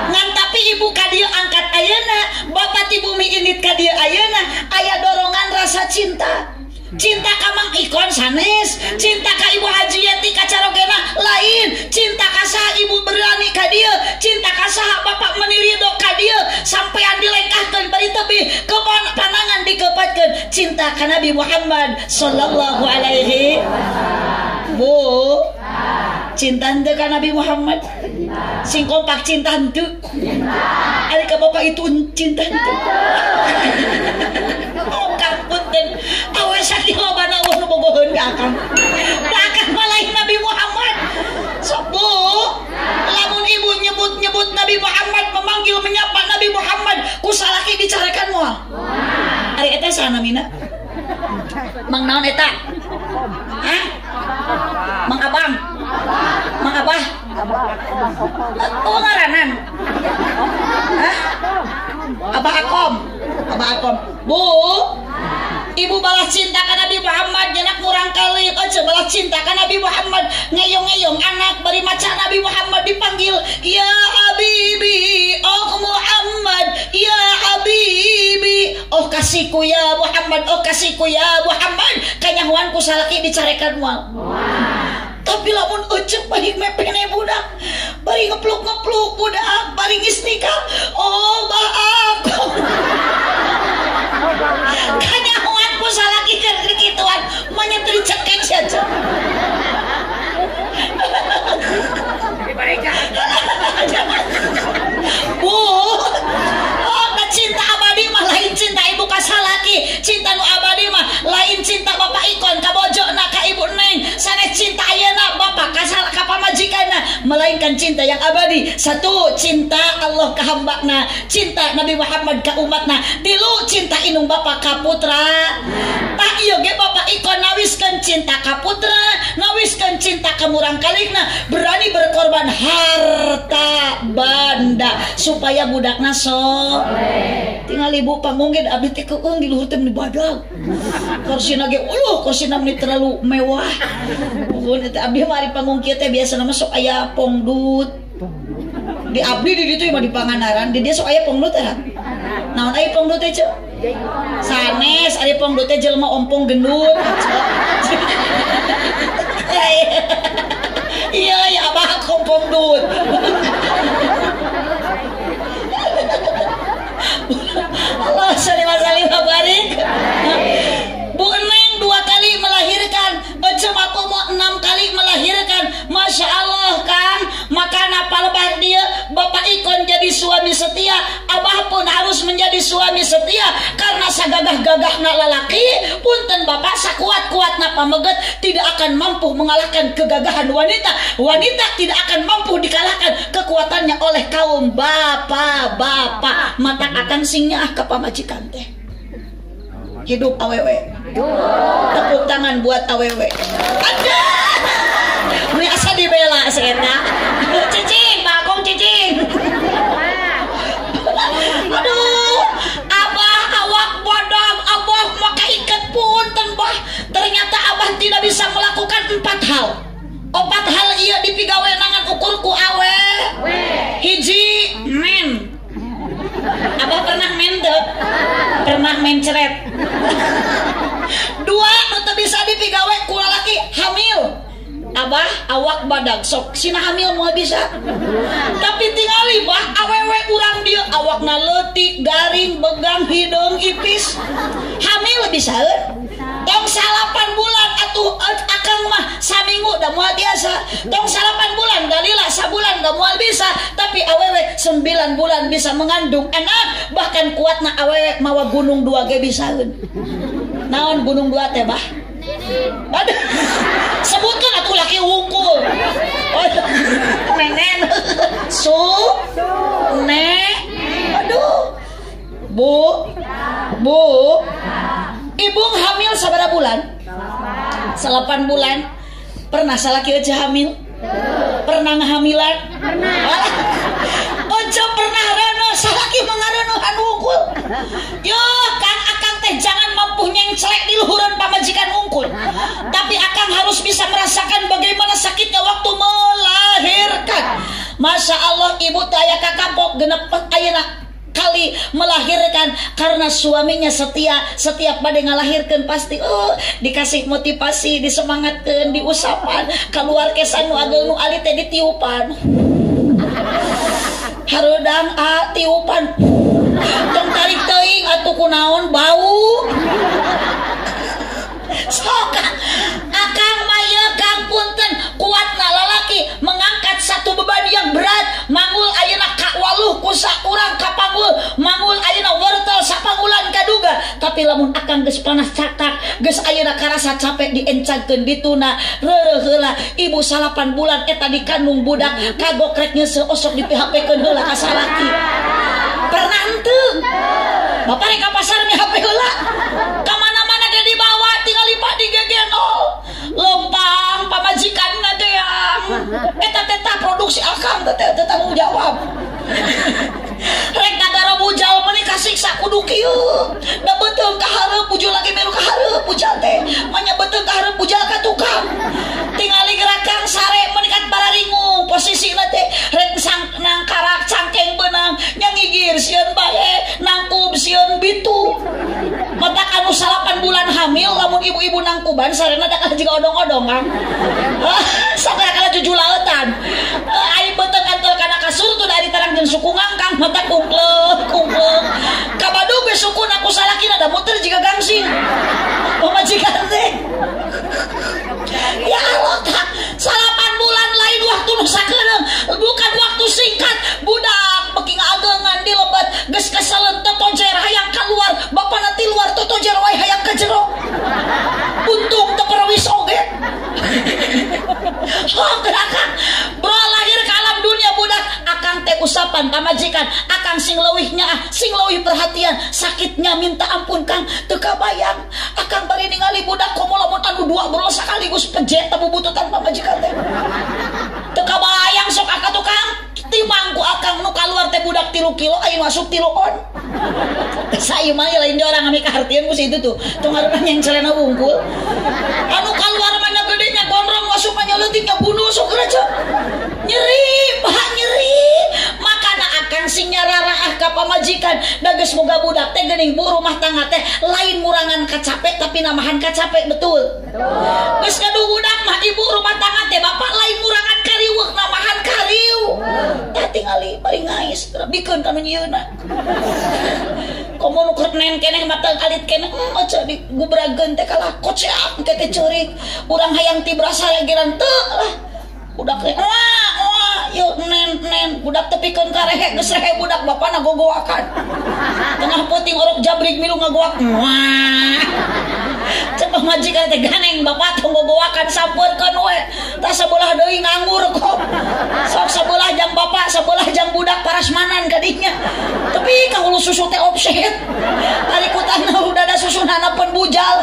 ngan tapi ibu kadir angkat ayana bapak ibu bumi ini ayana ayah dorongan rasa cinta cinta kamang ikon sanes. Cinta ka ibu haji yati kacarogena lain. Cinta kasah ibu berani ka dia. Cinta kasah bapak menirido ka dia. Sampean dilengkahkan bari tebi ke panangan dikepatkan cinta ka Nabi Muhammad sallallahu alaihi Bu cinta ente ka Nabi Muhammad? Sing kompak cinta ente ada ke bapak itu cinta ente <laughs> oh kapunten awas sakit lobana Allah bogoheun ka akang da akang Nabi Muhammad. Sobu lamun ibu nyebut-nyebut Nabi Muhammad memanggil menyapa Nabi Muhammad kusalaki bicarakan moal hari eta sana mina Mang naon eta? Hah? Mang Abang? Mang Abah? Oh ngaranan? Hah? Abah Akom? Abah Akom? Bu? Ibu balas cinta kan Nabi Muhammad Jenak kurang kali aja balas cinta kan Nabi Muhammad Ngeyong-ngeyong anak Bari maca Nabi Muhammad dipanggil Ya Habibi Oh Muhammad Ya Habibi Oh kasihku ya Muhammad Oh kasihku ya Muhammad. Kanyahuan ku salaki dicarekan mual tapi lamun ucap bari mepene budak bari ngepluk-ngepluk budak bari istika oh maaf. Kanyahuan ku salaki ke kegituan menyetri cekek saja. Bu Oh cinta abadi mah lain kasalaki cinta nu abadi mah lain cinta bapak ikon kabojo nak ka ibu neng. Sana cinta ayana bapak kasal ka pamajikana melainkan cinta yang abadi. Satu cinta Allah ka hambana cinta Nabi Muhammad ka umatna tilu cinta inung bapak ka putra. Tak iya ge bapak ikon nawiskan cinta ka putra nawiskan cinta ka murang kalikna berani berkorban harta banda supaya budakna so tinggal ibu panggungin abdi teh keung di luhur di badag kursi nage uluh kursi namanya terlalu mewah. Pun itu abdi panggung teh biasa nama sok aya pongdut. Di abdi di ditu mah di panganaran di dia sok aya pongdut teh naon aya pongdut teh ceu sanes aya pongdut teh jelema ompong gendut. <laughs> Iya ya abah kompong dut <laughs> Allah dua kali melahirkan, Ecemat Umo enam kali melahirkan. Masya Allah kan, maka napa lebar dia, Bapak Ikon jadi suami setia, Abah pun harus menjadi suami setia karena sagagah-gagah nak lalaki, punten Bapak sakuat-kuat napa meget tidak akan mampu mengalahkan kegagahan wanita. Wanita tidak akan mampu dikalahkan kekuatannya oleh kaum bapak-bapak. Mata akan singnya ah ke teh. Hidup awewe. Tepuk tangan buat awewe. Ada. Ini asa dibela seeta. Cicing, bakong cicing. Aduh, abah awak bodong, abah maka ikat punten bah. Ternyata abah tidak bisa melakukan empat hal. Empat hal iya dipigawe nangan ukurku awe. Hiji men. Abah pernah men tuh? Pernah mencret. Dua, itu bisa dipigawe ku laki hamil. Abah awak badag sok sina hamil mau bisa tapi tinggali bah awewe urang dia awak letik garing begang hidung ipis hamil bisa tong salapan bulan atuh akang mah saminggu dah mual biasa. Tong salapan bulan dalila sabulan dah mual bisa. Tapi awewe sembilan bulan bisa mengandung anak bahkan kuatna awewe mawa gunung dua ge bisa naon gunung dua teh bah? Aduh, <laughs> sebutkan aku laki wungkul. Nenen, su, ne, aduh, bu, bu, Ibu hamil sabar bulan? Selapan bulan. Pernah salah kira hamil? Pernah ngehamilan? Pernah. Ojo pernah reno kira mengareno anu unggul. Yo kan akan teh jangan mampu nyengcelek di luhuran pamajikan ungkul. Tapi akan harus bisa merasakan bagaimana sakitnya waktu melahirkan. Masya Allah ibu teh ayah kakapok genep ayah kali melahirkan karena suaminya setia setiap pada ngalahirkan pasti oh dikasih motivasi disemangatkan diusapan keluar kesan nu agel nu alit teh ditiupan. Harudang a tiupan. Tong tarik teuing atuh kunaon bau. Sok akang maya kang punten kuatna lalaki mengangkat satu beban yang berat. Mangul ayeuna ka waluh kusa urang kapanggul mangul ayeuna wortel sapangulan kaduga tapi lamun akang geus panas catak geus ayeuna karasa capek diencangkeun dituna. Reureuh heula. Ibu salapan bulan eta dikandung budak. Kagok rek nyeuseul osok di PHP-keun heula ka pernah henteu? Bapak rek ka pasar mi HP heula? Kamana-mana ge dibawa tinggal lipat di teh yang eta teh produksi akang teh tanggung jawab rek <laughs> bujal meuni kasiksa kudu kieu. Da beuteung ka hareup bujul lagi melu ka hareup bujal teh. Manya beuteung ka hareup bujal ka tukang. Tingali gerakan sare menikat bararingung posisina teh rek sang nang karak cangkeng benang. Nyangigir sieun bae nangkub sieun bitu. Mata anu salapan bulan hamil lamun ibu-ibu nangkuban sarena da kana jiga odong-odong kan sampai kana tujuh lautan. Ai beuteung kantor kana kasurtu dari tarang jeung suku ngangkang mata kungklek kungklek kabadu ge suku naku salakina da muter jiga gangsing. Pamajikan teh ya Allah tak. Salapan bulan lain waktu nu sakeureuh bukan waktu singkat. Budak beki ngagengan di lebat geus keselen totojer hayang keluar. Bapak nanti luar totojer wae hayang ke jero untung teu perwis oge oh <laughs> gerakan bro lahir ke alam dunia budak akang teh usapan pamajikan. Akang sing leuwihnya sing leuwih perhatian. Sakitnya minta ampun kang. Teu kabayang. Akang bari ningali budak komo lamun anu dua bro sekaligus pejet teu bubututan pamajikan teh. Teu kabayang sok akang tukang timang ku akang nu keluar teh budak tilu kilo ayo masuk tilu on. Saya mah lain orang amik artian ku situ tuh. Tuh ngaruh yang celana bungkul anu keluar mana masuk mana letiknya bunuh sok aja nyeri bah nyeri. Makana orang ah ka pamajikan. Dages moga budak teh geuning buru rumah tangga teh. Lain murangan kacapek tapi namahan kacapek betul. Geus kadu budak mah ibu rumah tangga teh bapak lain murangan kariweuh namahan kariu tah tingali bari ngais bikeun kana nyieuna komo nu kenen keneh mata alit keneh oh, aja di gubrageun teh kalah koceak teh teh ceurik. Urang hayang ti berasa legeran teu lah. Budak teh wah wah yuk nen nen. Budak karehe geus rehe budak bapana gogoakan tengah puting orok jabrik milu ngagoak. Wah Majikan teh ganeng bapak tong gogoakan sampurkeun we. Tah sabelah deui nganggur kok. Sok sebelah jang bapak sebelah jang budak parasmanan kadinya tapi kahulu susu teh offset hari kutana udah ada susu nana pun bujal.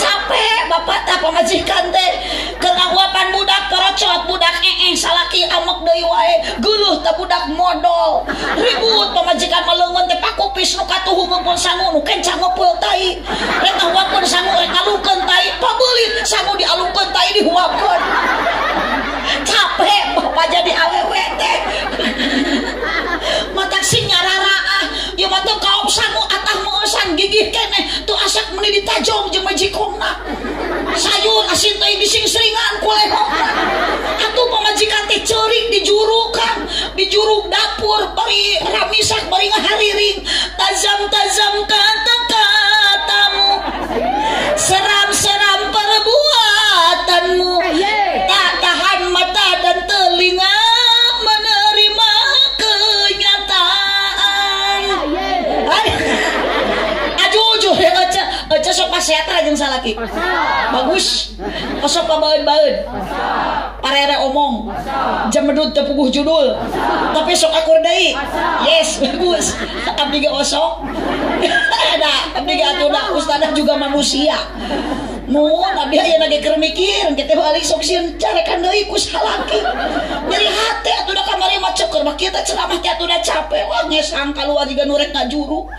Capek bapak tah pamajikan teh. Keur ngaguapan budak perocot budak ee salaki amek deui wae. Geuleuh teh budak modal ribut pamajikan maleungeun teh pakupis nu katuhu mumpun sangu nu kencang ngepeul tai. Rek ngaguakeun sangu rek ngalungkeun tai pabeulit sangu dialungkeun tai dihuapkeun capek bapak jadi awewe teh matak sing nyararaah ya mata kaop sangu atah mengesan gigih keneh tuh asak meni ditajong jeung majikongna sayur asin teh bising seringan kulehok atuh pamajikan teh ceurik dijurukan. Dijuruk dapur bari ramisak bari ngahariring tajam tajam kata-katamu seram-seram perbuatanmu aja aja sok paseatra jeung salaki bagus. Osok pabaeun-baeun parere omong. Jam medut teu puguh judul. Tapi sok akur deui yes bagus. Abdi ge osok ada abdi ge atuh ustadzah juga manusia Mun abdi aya lagi keur kita balik sok sieun carekan deui ku salaki. Nyeri hate atuh da kamari mah ceker mah ceramah atuh capek. Wah ngesang kaluar jiga nu rek ngajuru.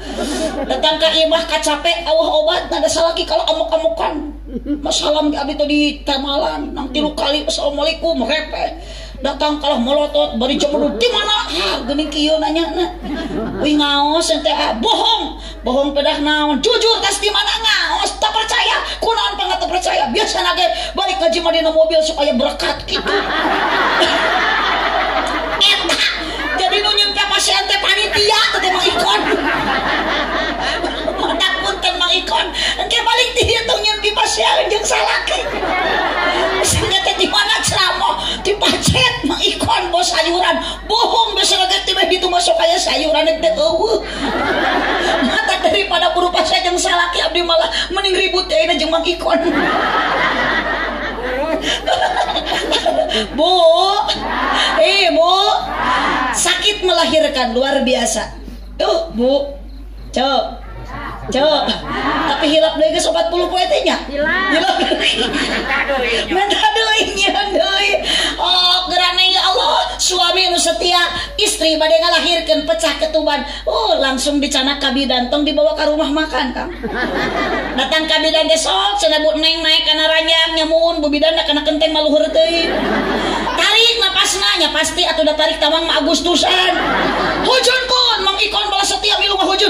Datang ka imah kacapek awah obat ada salaki kalau amuk-amukan. Masalam abdi teh di tamalan nang tilu kali assalamualaikum repe datang kalah melotot bari cemurut di mana? Ah gini kieu nanya na wih ngaos ente ah bohong. Bohong pedah naon. Jujur tas di mana? Ngaos tak percaya. Kunaon pangat tak percaya. Biasa nage balik ke dina mobil supaya berkat gitu. <laughs> Eta. Jadi nunjuk ke pasien teh panitia teh mang ikon ikon. Engke balik ti dieu tong nyeun di pasien jeung salaki sehingga teh di mana ceramah? Di pacet mang ikon bos sayuran. Bohong bisa lagi tiba itu masuk kayak sayuran itu eueuh mata daripada berupa saya jeung salaki abdi malah mending ribut ya ini ikon. Bu, eh Bu, sakit melahirkan luar biasa. Tuh Bu, cok, cok. Tapi hilap lagi sobat puluh poe teh nya. Hilap. Minta deui deui. Oh, gerane ya Allah, suami nu setia, istri bade ngalahirkeun pecah ketuban. Oh, langsung dicanak ka bidan tong dibawa ke rumah makan, Kang. Datang ka bidan besok cenah Bu Neng naik kana ranjang nyamun bu bidan kana kenteng maluhur teuing. Tarik napasna nya pasti atuh da tarik tamang ma Agustusan. Hujun pun Mang Ikon balas setia milu mah hujun.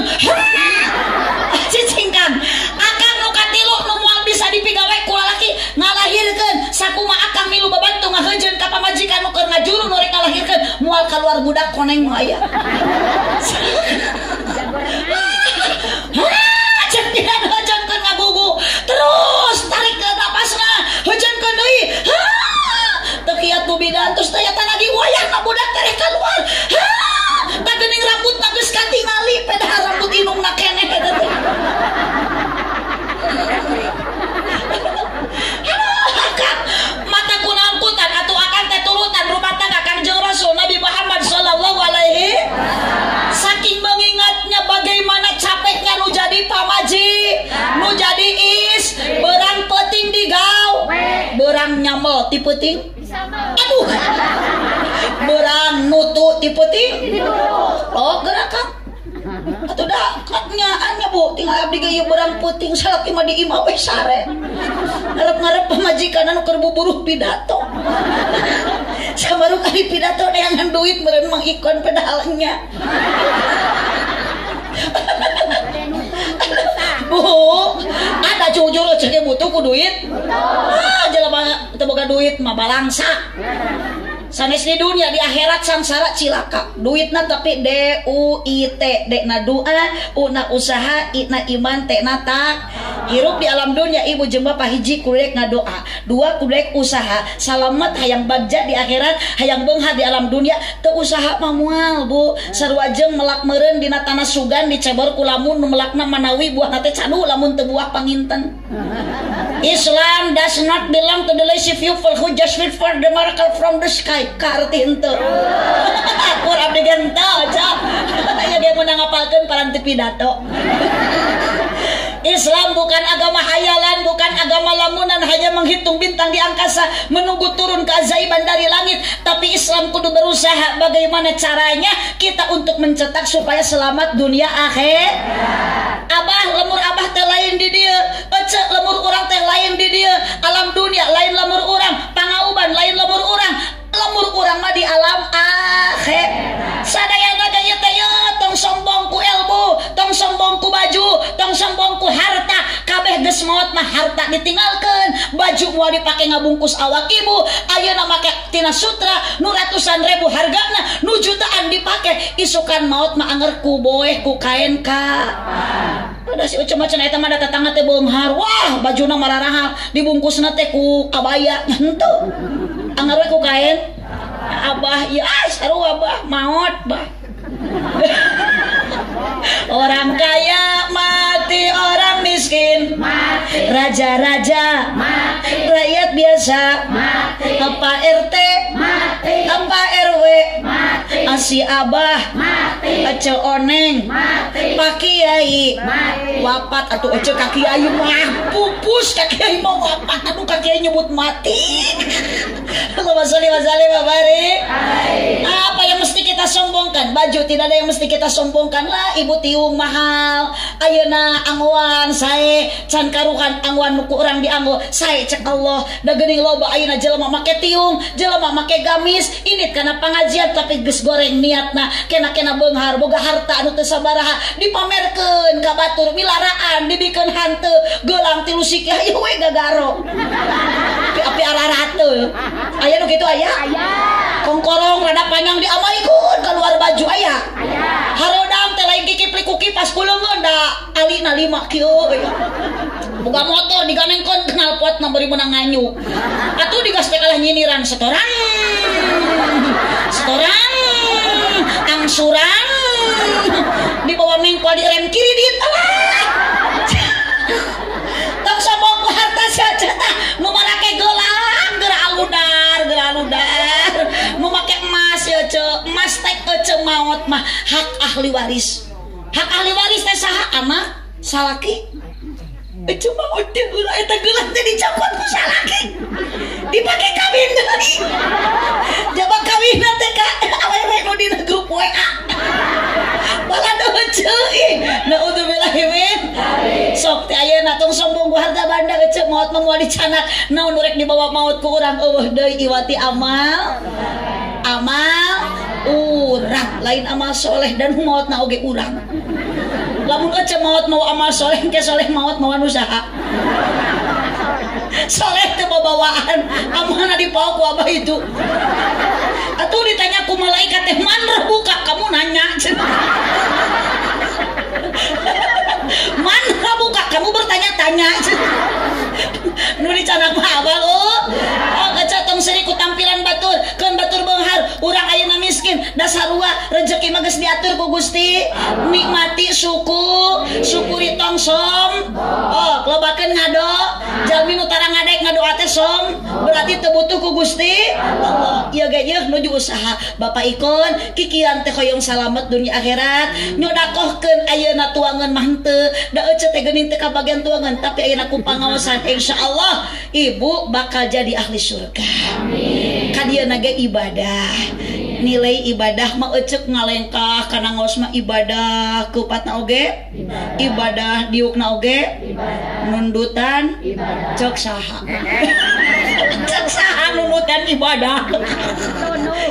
Moal bisa dipigawe ku lalaki ngalahirkeun sakumaha akang milu babantu ngaheunjeun ka pamajikan nu keur ngajuru nu rek ngalahirkeun moal keluar budak koneng nu aya. Cek pidan heujeunkeun ngagugu. Terus tarik ke napasna. Heujeunkeun deui. Teu kiat nu bidan terus eta lagi wayahna budak teh keluar. Tak gening rambut na geus katingali pedah rambut inungna keneh eta teh. Akang, mata kunamputan atau akan teh turutan rumah tangga Kanjeng Rasul Nabi Muhammad sallallahu alaihi saking mengingatnya bagaimana capeknya nu jadi pamaji nu jadi is berang peting digau berang nyamel ti peting. Aduh. Berang nutu ti peting. Oh gerakan atau dah katnya anya bu. Tinggal abdi gaya berang puting salaki mah di imah we sare. Ngarep-ngarep pemajikan anu keur buburuh pidato. <laughs> Sabaru kali pidato neangan duit meureun mang ikon pedalnya <laughs> Bu, ada jujur cek butuh ku duit. Ah, jelema teu boga duit mah balangsa. Sanes di dunia di akhirat sangsara cilaka. Duitna tapi D U I T D na doa, U na usaha, I na iman, T na tak. Hirup di alam dunia ibu jemba pahiji kulek ngadoa, dua kulek usaha. Salamet hayang bagja di akhirat, hayang beungha di alam dunia teu usaha mah moal, Bu. Sarua jeung melak meureun dina tanah sugan dicebor ku lamun melakna manawi buah nate canu lamun teu buah panginten. <laughs> Islam does not belong to the lazy people who just wait for the miracle from the sky. Karti henteu. Kur abdi genteu, cak. Ya dia mun ngapalkeun paranti pidato. Islam bukan agama hayalan, bukan agama lamunan hanya menghitung bintang di angkasa, menunggu turun keajaiban dari langit. Tapi Islam kudu berusaha bagaimana caranya kita untuk mencetak supaya selamat dunia akhir. Abah lemur abah teh lain di dia, ece lemur orang teh lain di dia, alam dunia lain lemur orang, pangauban lain lemur orang, lemur kurang mah di alam akhir sadayana gaya daya tong sombong ku ilmu tong sombong ku baju tong sombong ku harta kabeh geus maot mah harta ditinggalkeun baju moal dipake ngabungkus awak ibu ayeuna make tina sutra nu ratusan ribu hargana nu jutaan dipake isukan maot mah anger ku boeh ku kaen ka Udah si Ucu macan eta mah tetangga teh beunghar. Wah, bajuna mararahal, dibungkusna teh ku kabaya. Henteu. We ku kain. Abah, ya seru abah, maot bah. <laughs> Orang kaya mati, orang miskin mati. Raja-raja mati. Rakyat biasa mati. Apa RT mati. Apa RW mati. Asi abah mati. Ece oneng mati. Pak Kiai mati. Wapat atau ece kaki ayu mah pupus kaki ayu mau wapat aduh kaki ayu nyebut mati. <laughs> Allahumma sholli wa sallim wa barik. Apa yang mesti kita kita sombongkan baju tidak ada yang mesti kita sombongkan lah ibu tiung mahal. Ayeuna angwan saya can karuhan angwan nuku orang dianggo saya cek Allah. Da geuning loba ayeuna jelema make tiung jelema make gamis. Ini karena pengajian tapi geus goreng niatna. Kena-kena beunghar boga harta anu teu sabaraha. Dipamerkeun ka batur milaraan dibikeun hanteu gelang tilu siki ayo we gagaro. Api ararat teu. Aya nu kitu aya? Aya. Kongkorong rada panjang diamaikan keluar baju ayah harodang teh lain kiki plik pas kuleungeun da alina lima kieu boga motor diganengkeun kenal pot beri menang nganyu. Atuh digas teh kalah nyiniran setoran setoran angsuran dibawa mengkol di rem kiri di emas teh ce maut mah hak ahli waris. Hak ahli waris teh saha anak salaki? Cuma udah gula eta gelang teh dicopot ku salaki. Dipake kawin deui. Jaba kawin teh ka <laughs> awewe nu dina grup WA balado ceuy naudzubillah min sok teh ayeuna tong sombong ku harta banda ceu maut mah moal dicanak naon rek dibawa maut ku urang eueuh deui iwati amal. Amal urang lain amal soleh dan maut na oge urang. Lamun ece maut mau amal soleh ke soleh maut mau usaha soleh teh bawaan amanah dibawa ku abah itu. Atau ditanya ku malaikat teh mana buka? Kamu nanya. <laughs> Mana buka? Kamu bertanya-tanya <laughs> nuli canak abal oh. Ah, oh kecatong seri ku tampilan batur. Kan batur benghar urang ayeuna miskin. Da sarua rezeki mah geus diatur ku Gusti. Nikmati suku. Syukuri tong som. Oh lobakeun ngado. Jalmi nu tarang ngadek ngadoa teh som. Berarti teu butuh ku Gusti. Allah ieu ge yeuh nuju usaha Bapak Ikon kikian teh hoyong salamet dunia akhirat. Nyodakohkeun ayeuna tuangan mah henteu. Da ece teh geuning teh ka bagian tuangan tapi ayeuna ku pangaosan eh insyaallah ibu bakal jadi ahli surga. Amin. Kadia naga ibadah. Nilai ibadah mah ecek ngalengkah karena ngos mah ibadah. Kupatna oge? Ibadah. Diukna oge? Nundutan? Cek saha. <laughs> Cek saha nundutan ibadah. <laughs>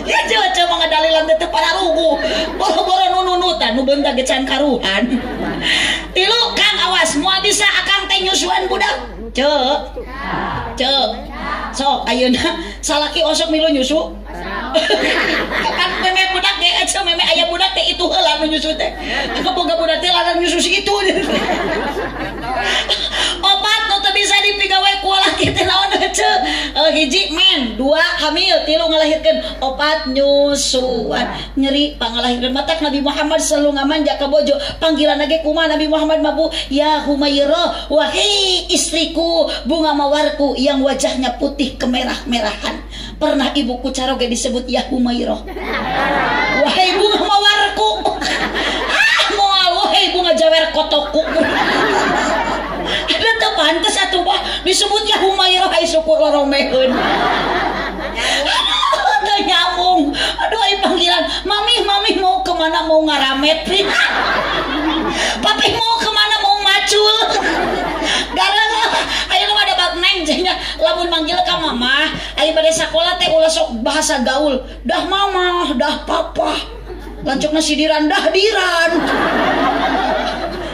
Ya coba coba ngadalilan teh para rugu. Boro-boro nununutan nu beunta ge can karuhan tilu kang awas moal bisa akang teh nyusuan budak cek. Cek. Sok ayeuna salaki osok milu nyusu. Kan meme budak ge aja meme aya budak teh itu heula nu nyusu teh. Boga budak teh larang nyusu itu hiji men. Dua hamil. Tilu ngalahirkeun opat nyusuan. Nyeri pangalahirkeun matak Nabi Muhammad selalu ngamanja ka bojo. Panggilan ge kumaha Nabi Muhammad mabu. Ya Humairah wahai istriku bunga mawarku yang wajahnya putih kemerah-merahan. Pernah ibuku caroge disebut ya Humairah <laughs> wahai bunga mawarku. <laughs> Ah moal wahai bunga jawer teu pantes atuh bah disebut ya Humairah ai syukur loromeheun aduh nyambung. Aduh ai panggilan. Mami mami mau ke mana mau ngaramet papi mau ke mana mau macul? Gara ayo lu ada bak neng jadinya lamun manggil ka mama ayo pada sekolah teh ulah sok bahasa gaul. Dah mama dah papa lancukna sidiran dah diran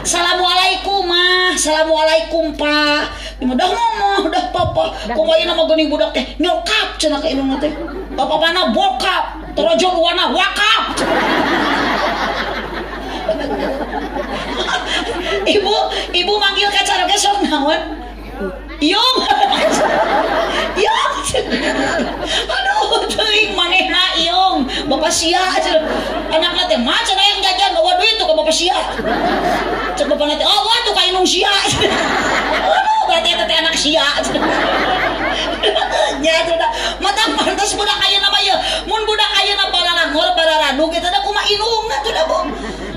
Assalamualaikum mah. Assalamualaikum pak. Dah mama dah papa. Kumaha nama geuning budak teh nyokap cenah ka indung teh. Papa mana bokap. Terojol warna wakap. <laughs> Ibu ibu manggil ke cara sok naon Yung Yung manehna Yung Bapak sia aja. Anak nanti macam yang jajan bawa duit tuh ke bapak sia. Cek bapak nanti Oh tuh kain nung sia. Aduh berarti tete anak sia <laughs> Ya sudah Mata pantas budak kaya nama ya? Mun budak kaya nama balarangor balaranu Kita ada kuma inung Tuh dah bu.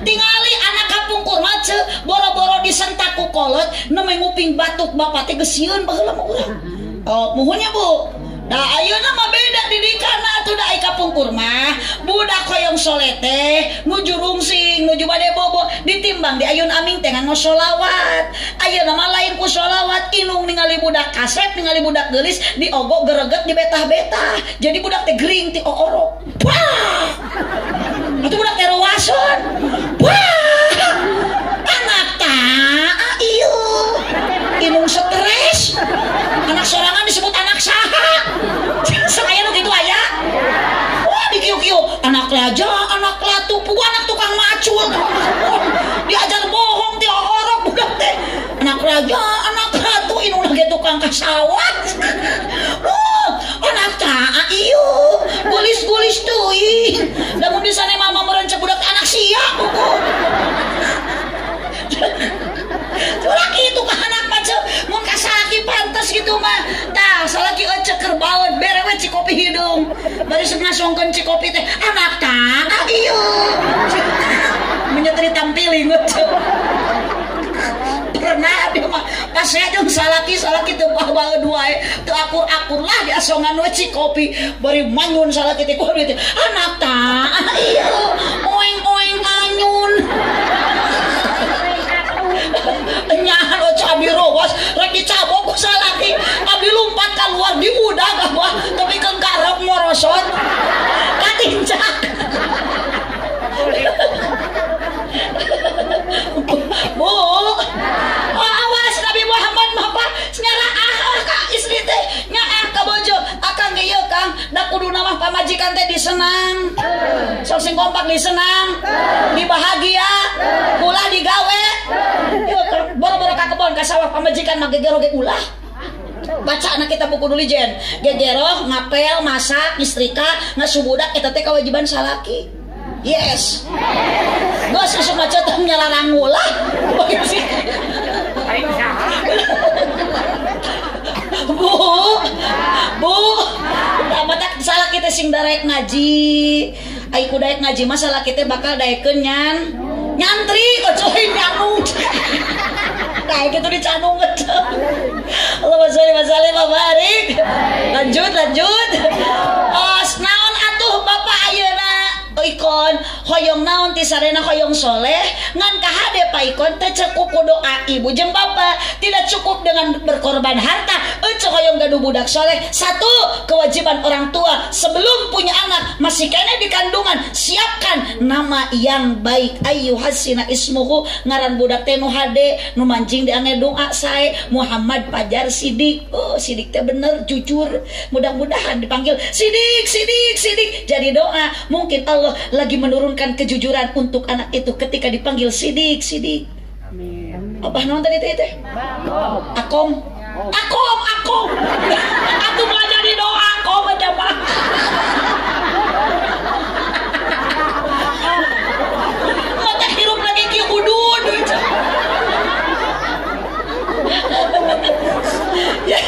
Tingali anak kapung kurma ce boro-boro disentak ku kolot nemai nguping batuk bapak teh gesieun baheula mah urang. Oh muhunnya bu Nah ayo nama beda didikan tuh dah kapung kurma budak koyong solete nuju rungsing nuju bade bobo ditimbang di ayun aming tengah ngosolawat ayo nama lain ku solawat inung ningali budak kaset ningali budak gelis diogok gereget di betah-betah jadi budak teh gering ti orok wah itu budak teh wah anak tak iyo inung stres. Anak sorangan disebut anak saha. Saya nu gitu ayah wah di kiu kiu anak raja anak latu pugu anak tukang macul diajar bohong ti orok budak teh. Anak raja anak latu inung lagi tukang kasawat. Oh anak taa iyo gulis gulis tuh namun di sana mama merencek budak anak siap laki itu ke anak pacu kasalaki pantas gitu mah. Tah salaki ece kerbaut berewe cikopi hidung. Bari sengasongkeun cikopi teh. Anak tah iyo. Menyetri tampiling pernah dia mah. Pas saya jeung salaki salaki teu bawa dua teu akur akur lah di asongan we cikopi. Bari manyun salaki teh kudu teh anak tah iyo. Oeng oeng anyun nyahan o cabi rowas rek dicabok ku salaki abi lumpat keluar di udah abah tapi ke garap morosot katincak bu oh, awas Nabi Muhammad apa? Nyara ah, ah kak istri teh nya ge kang. Da kudu nama pamajikan teh disenang sok sing kompak disenang dibahagia ulah digawe boro-boro ka kebon ka sawah pamajikan mah gegero ge ulah. Baca anak kita buku dulu jen gegero ngapel masak istrika ngasubudak eta teh kewajiban salaki. Yes. Bos asup macet nyalarang ulah <laughs> bu. Bu. Tak salah kita sing darek ngaji. Aiku daek ngaji masalah kita bakal daek kenyan nyantri coy nyanut kayak gitu dicanung Allah masali masali barik. Lanjut lanjut. Oh, naon atuh bapak ayeuna ikon hoyong naon ti sarena hoyong soleh? Ngan kahade pa ikon teh cukup doa ibu jeung bapak tidak cukup dengan berkorban harta ece hoyong gaduh budak soleh. Satu kewajiban orang tua. Sebelum punya anak masih kena di kandungan. Siapkan nama yang baik. Ayu hasina ismuhu. Ngaran budak teh nu hade nu mancing di ange doa sae. Muhammad Pajar Sidik. Oh Sidik teh bener jujur. Mudah-mudahan dipanggil. Sidik Sidik Sidik. Jadi doa mungkin Allah Allah lagi menurunkan kejujuran untuk anak itu ketika dipanggil sidik sidik. Apa nonton tadi itu akom. Akom akom. Aku belajar di doa akom aja pak. Mata hirup lagi kieu udud. Ya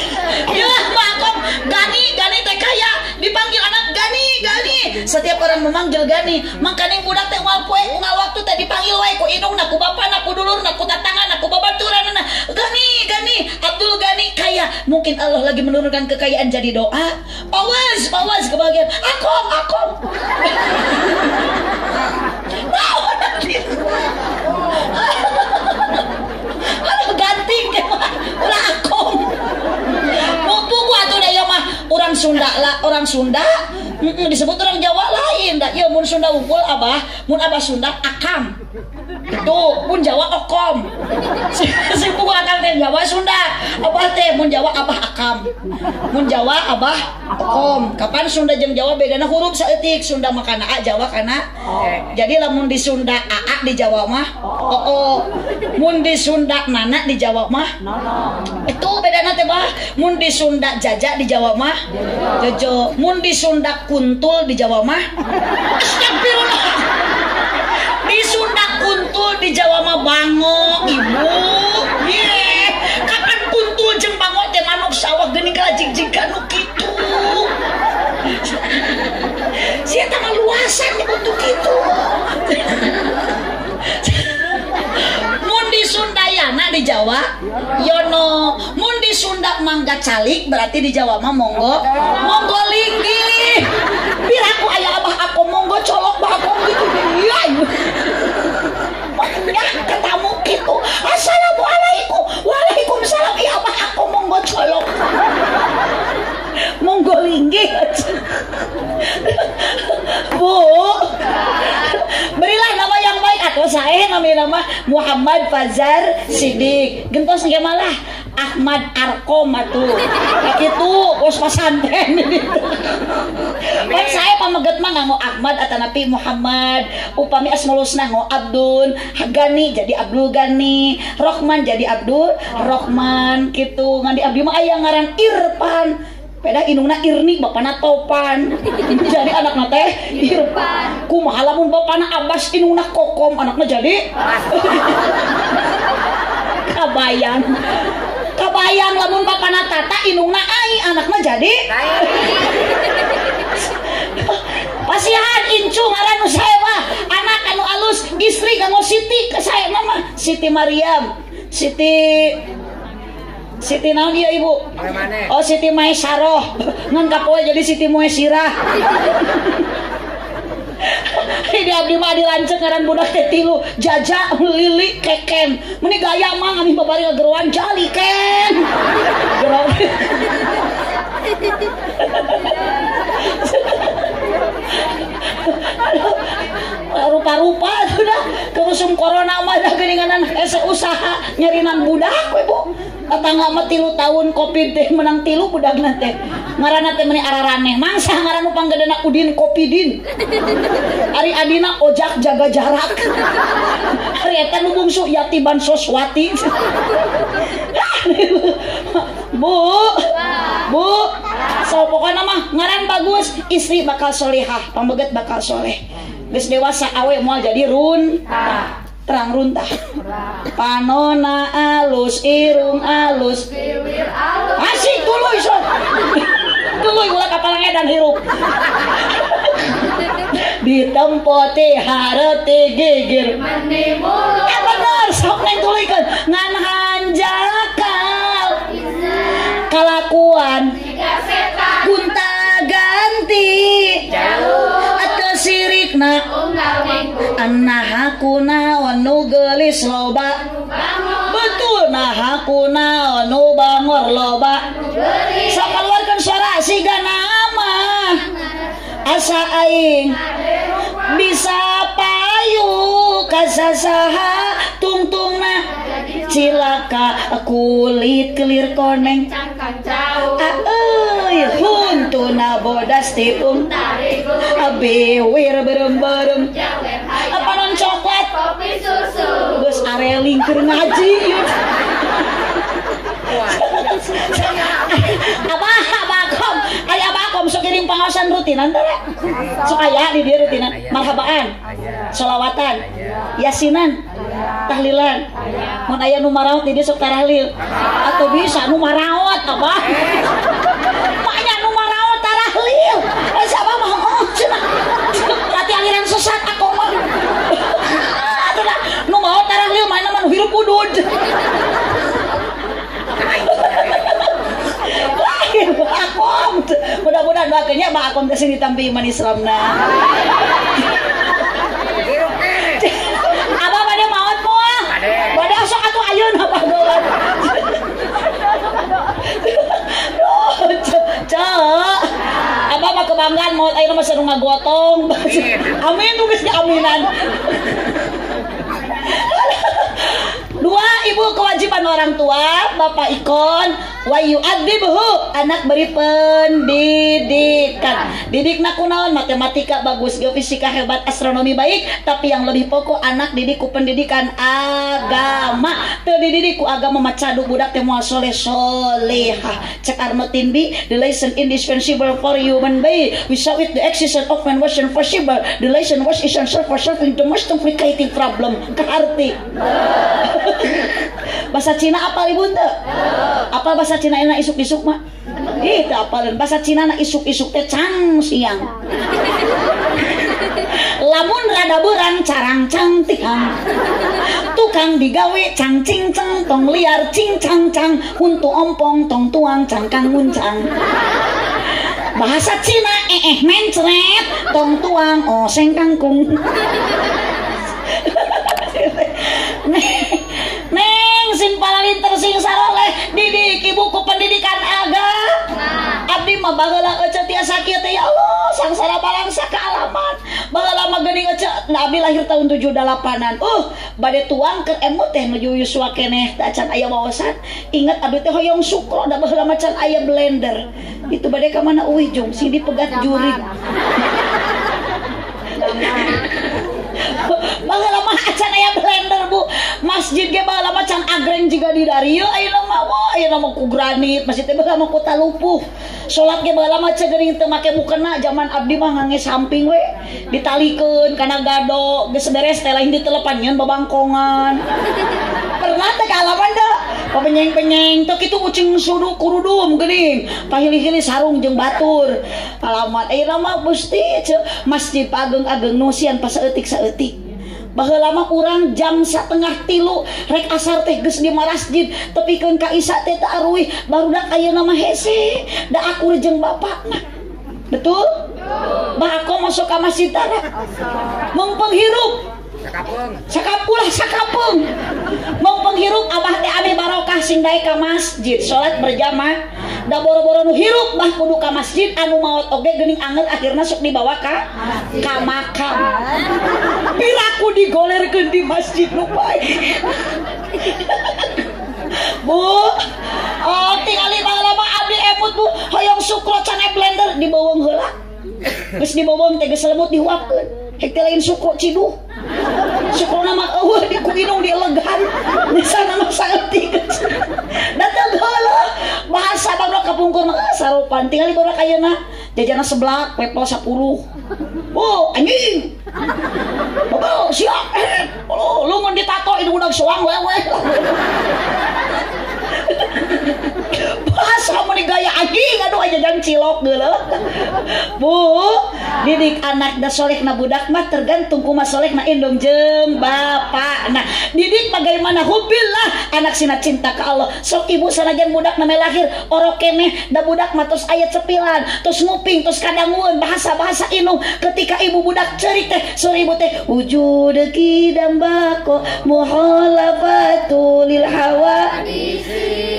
ya pak akom. Gani gani teh kaya dipanggil anak gani gani. Setiap orang memanggil gani. Makanya budak teh wal poe nggak waktu teh dipanggil wae ku indung naku bapak naku dulur naku tatangan naku babaturan nah. Gani gani Abdul gani kaya. Mungkin Allah lagi menurunkan kekayaan jadi doa. Awas awas kebahagiaan. Akom akom Aduh <laughs> ganti. Ulah akom Mumpung gua tuh ya mah orang Sunda lah orang Sunda? Disebut orang Jawa lain. Dah iya mun Sunda unggul abah. Mun abah Sunda akam tuh mun Jawa okom. Si, si akam teh Jawa Sunda. Abah teh mun Jawa abah akam. Mun Jawa abah okom. Kapan Sunda jeung Jawa bedana huruf saeutik. Sunda makana A Jawa kana jadi lamun di Sunda AA di Jawa mah oh. mun di Sunda nana di Jawa mah itu bedana teh bah. Mun di Sunda jaja di Jawa mah jojo. Mun di Sunda kuntul di Jawa mah. Astagfirullah. Di Sunda kuntul di Jawa mah bango ibu. Yeah. kapan kuntul jeung bango teh manuk sawah geuning kalajig jika nu kitu. Sia tanggal luasan untuk itu mun di Sunda ya ayana di Jawa? Yono. Mun di Sunda mangga calik berarti di Jawa mah monggo. Monggo linggi. Bir aku ayah abah aku monggo colok bah aku gitu. Iya ya ketemu gitu assalamualaikum. Waalaikumsalam. Ya abah aku monggo colok monggo linggi bu berilah nama yang baik. Atau saya namanya nama Muhammad Fazar Sidik gentos nggak malah Ahmad Arkom atuh itu bos pesantren. Kan saya pameget mah nganggo Ahmad atau Nabi Muhammad. Upami asmaulusna nggo Abdul Gani jadi Abdul Gani. Rohman jadi Abdul Rohman gitu. Ngandi abdi mah aya ngaran Irfan. Beda inungna Irni bapana Topan. Jadi anak teh Irfan. Kumaha lamun bapana Abbas inungna Kokom anaknya jadi kabayang kabayang lamun bapana Tata inungna Ai anaknya jadi. Pasihan incu ngaran nu mah anak anu alus istri kanggo Siti ke saya mah Siti Mariam. Siti Siti naon iya ibu? Oh Siti Maesaroh ngan kapoe jadi Siti Muesirah Ini abdi mah dilanceng ngaran budak teh tilu. Jaja lili keken. Meni gaya mah ngami babari ngageruan jali ken. Gerong rupa-rupa sudah. Kerusum corona mah dah geninganan ese usaha nyarinan budak we bu tetangga mah tilu tahun kopi teh menang tilu budak teh. Ngaranna teh meni ararane. Mangsa ngaran upang gedena udin kopi din. Ari adina ojak jaga jarak. Hari eta nu bungsu yatiban soswati. Bu bu. So pokoknya mah ngaran bagus istri bakal solehah pambeget bakal soleh. Geus dewasa awe mau jadi run terang runtah. Panona alus irung alus. Asik dulu iso. Dulu ulah kapal edan hirup. Ditempoti harete geger eh bener sok neng tulikeun ngan hanjakal. Kalakuan gunta ganti. Atau sirikna. Nah aku naon nu gelis loba. Betul nah aku naon nu bangor loba. Sok keluarkan suara siga nama. Asa aing bisa payu kasasaha tungtungna. Cilaka kulit kelir koneng. Aeuy huntuna bodas tipung Abewir berem-berem Kopi susu Gus areling keur ngaji yuk. Abah, abakom, ay abakom sok kirim pangawasan rutinan teh. Sok aya di dieu rutinan. Marhabaan, solawatan, yasinan, tahlilan. Mun aya nu maraot di dieu sok tahlil. Atau bisa nu maraot abah. Maknya nu maraot tahlil. Eh siapa mah oh cenah. Berarti aliran sesat aku mah. Aduh lah, nu mau mah nu hirup udud. akom mudah-mudahan makanya mak akom ke sini tampi iman Islam nah apa pada maut po pada sok aku ayun apa dolan cok apa mah kebanggaan maut ayo mah seru ngagotong amin. Tuh geus aminan Dua, ibu kewajiban orang tua, bapak ikon, wayu adibhu, anak beri pendidikan. Didik nak kunaon, matematika bagus, geofisika hebat, astronomi baik, tapi yang lebih pokok anak didikku pendidikan agama. Teu dididik ku agama macadu budak moal soleh soleha. Cek Arnotin B, the lesson indispensable for human being. Without it, the existence of man was impossible. The lesson was essential for solving the most complicated problem. Kearti. <laughs> bahasa Cina apa ibu ente? Apa bahasa Cina enak isuk-isuk mah? Ih, apalan. Bahasa Cina na isuk-isuk teh cang siang. Lamun rada berang carang cantik tukang digawe cang cincang tong liar cincang cang untuk ompong tong tuang cangkang nguncang bahasa Cina eh eh mencret tong tuang oseng kangkung <laughs> Neng sing palalinter sing saroleh didik ibuku pendidikan agama Abdi mah bageula ece tiasa kieu ya Allah sangsara balangsa ka alamat bageula mah geuning ece nah Abdi lahir tahun 78an uh bade tuang ke emut teh nuju yuswa keneh da can aya wawasan. Inget Abdi teh hoyong sukro da baheula macan aya blender. Itu bade ka mana? Uwi jung sing dipegat jurig Mah acan aya blender Bu. Masjid ge mah can agreng jiga di dari ayeuna mah wo ayeuna mah ku granit, masjid teh mah ku talupuh. Salat ge baheula mah cegering teu make mukena zaman abdi mah ngangge samping we ditalikeun kana gado geus beres teh lain ditelepan babangkongan. Pernah teh kalaman da penyeng-penyeng teu kitu ucing sudu kurudum geuning pahili-hili sarung jeung batur alamat ayeuna mah Gusti masjid ageng-ageng nu sian pas saeutik saeutik Baheula mah urang jam setengah tilu rek asar teh geus di masjid. Tepikeun ka isya teh teu aruih barudak ayeuna mah hese. Da aku jeung bapakna betul? Bah aku masuk ke masjid tara. Mung penghirup sakapulah sakapung mau penghirup abah teh abi barokah sing dae ka masjid. Salat berjamaah. Da boro-boro nu hirup bah kudu ka masjid. Anu maot oge geuning anget akhirna sok dibawa ka ka makam. Piraku digolerkeun di masjid nu Bu, oh tinggali lama abdi emut bu, hoyong sukro cane blender dibawang heula. Geus dibawang teh geus lemut dihuapkeun. Hek teh lain sukro ciduh. Sukro nama eueuh di kuinung dielegan. Bisa nama saeutik. Datang heula. Bahasa baru kapungkur mah sarupan tinggali baru ayeuna jajana seblak peplo 10. Bu, anjing. Bobo, siap. Eh, lu mun ditato itu udah soang wewe. Cilok dulu bu didik anak da soleh na budak mah tergantung kuma soleh na indung jeng bapak. Nah didik bagaimana hubillah anak sina cinta ke Allah. Sok ibu sanajan budak nama lahir orok kene da budak mah terus ayat sepilan terus nguping terus kadangun bahasa-bahasa inung ketika ibu budak cerik teh sore ibu teh wujud kidam bako muhalafatu lil hawa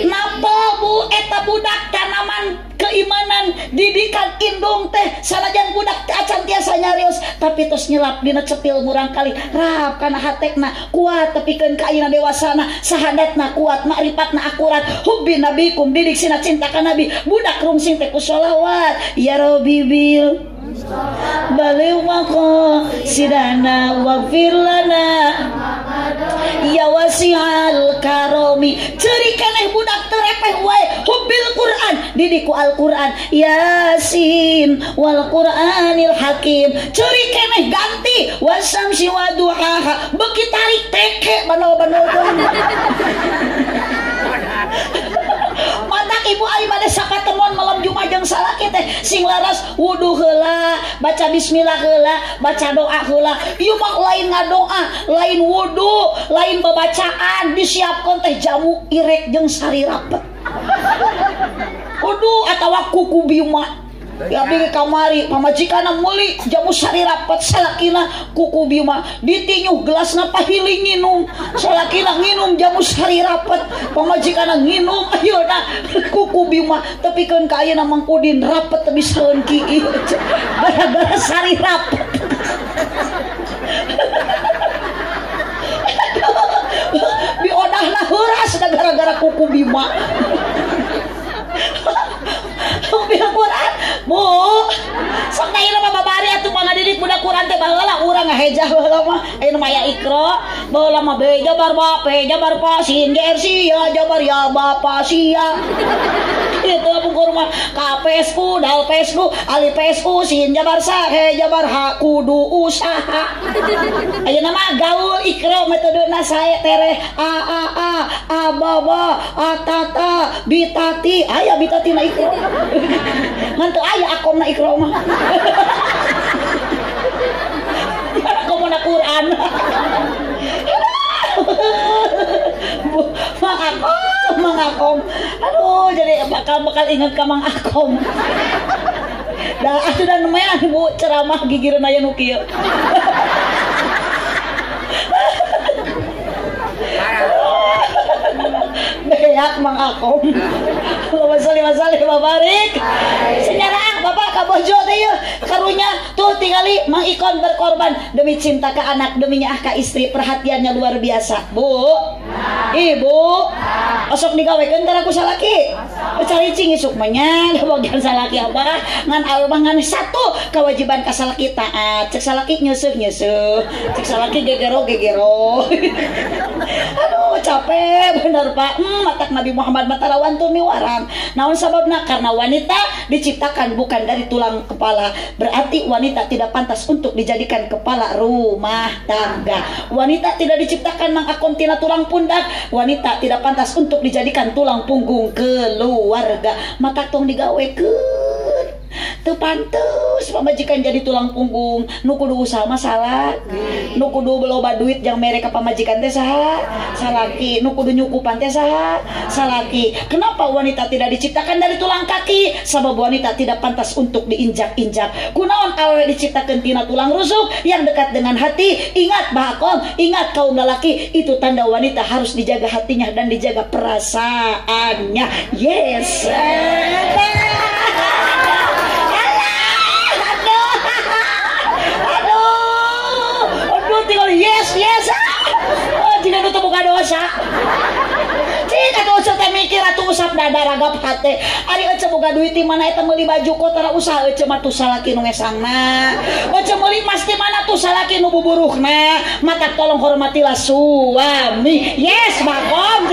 napa bu eta budak tanaman keimanan didikan indung teh? Sanajan budak acan tiasa nyarios tapi terus nyelap dina cepil murang kali. Rap kana hatekna kuat tapi kan kaina dewasana sahadatna kuat makrifat akurat. Hubbi nabikum didik sina cinta ka nabi. Budak rungsing teh ku sholawat. Ya robi wako sidana wafir lana. Ya wasi'al karomi. Ceri keneh budak terepeh wae hubil Quran. Didiku Al Quran Yasin wal Quranil Hakim. Ceri keneh ganti. Wasamsi waduhaha beki tarik teke bano bano Mata ibu Aimon malam Jumajang salah kita sing laras wudhu hela baca Bismillah hela baca doa hela yuk lain ngadoa lain wudhu lain pembacaan disiapkan teh jamu irek jeng sari rapet. Wudhu atau kuku bima Ya bi kamari. Pamajikan muli jamu sari rapat salakina kuku bima. Ditinyuh gelasna pahiling nginum. Salakina nginum jamu sari rapat. Pamajikan nginum ayeuna kuku bima. Tapi kan kaya namang udin rapat tapi saeun ki gara-gara sari rapat. Biodahna heuras gara-gara kuku bima Bil Quran. Bu sok na ieu mah babari atuh mah ngadidik budak Quran teh baheula urang ngahejah baheula mah. Ayeuna mah ya ikra baheula mah be jabar ba pe jabar pa sin ger sia jabar ya bapa sia. Itu pungkur mah kapesku dal pesku ali pesku sin jabar sa he jabar ha kudu usaha ayeuna mah gaul ikra metodena sae tere a a a a baba a tata bitati aya bitati na ikra ngantu aya akom na Aku mau na Quran. Akom Mang Akom aduh jadi bakal bakal ingat ke Mang Akom dah atuh dan namanya ibu ceramah gigireun aya nu kieu beak mang akom. Allahumma sholli wa sallim wa barik senyaraan bapak kabojo teh yeuh karunya tuh tingali mang ikon berkorban demi cinta ke anak demi nyah ke istri. Perhatiannya luar biasa. Bu. Ibu. Osok digawekeun tara ku salaki cari cing isuk manya <laughs> bagian salaki apa? Ngan almah ngan satu kewajiban ka salaki taat. Cek salaki nyusuh nyusuh. Cek salaki gegero gegero. <laughs> Aduh capek. Bener pak. Hmm, matak Nabi Muhammad matarawan tuh warang naon sababna? Karena wanita diciptakan bukan dari tulang kepala. Berarti wanita tidak pantas untuk dijadikan kepala rumah tangga. Wanita tidak diciptakan mengakontina tulang pundak. Wanita tidak pantas untuk dijadikan tulang punggung keluarga mata tong digawekeun tuh pantes pamajikan jadi tulang punggung. Nu kudu usaha masalah nu kudu beloba duit yang mereka pamajikan teh saha. Salaki nu kudu nyukupan teh saha. Salaki kenapa wanita tidak diciptakan dari tulang kaki? Sebab wanita tidak pantas untuk diinjak-injak. Kunaon awewe diciptakan tina tulang rusuk yang dekat dengan hati? Ingat bahakom ingat kaum lelaki itu tanda wanita harus dijaga hatinya dan dijaga perasaannya. Yes <laughs> dosa tidak kau teh mikir atuh usap dada ragap hati ari ece boga duit di mana eta meuli baju kotara usaha ece mah tuh salaki nu ngesangna ece meuli mas di mana tuh salaki nu buburuhna mata tolong hormatilah suami yes bakom. <laughs>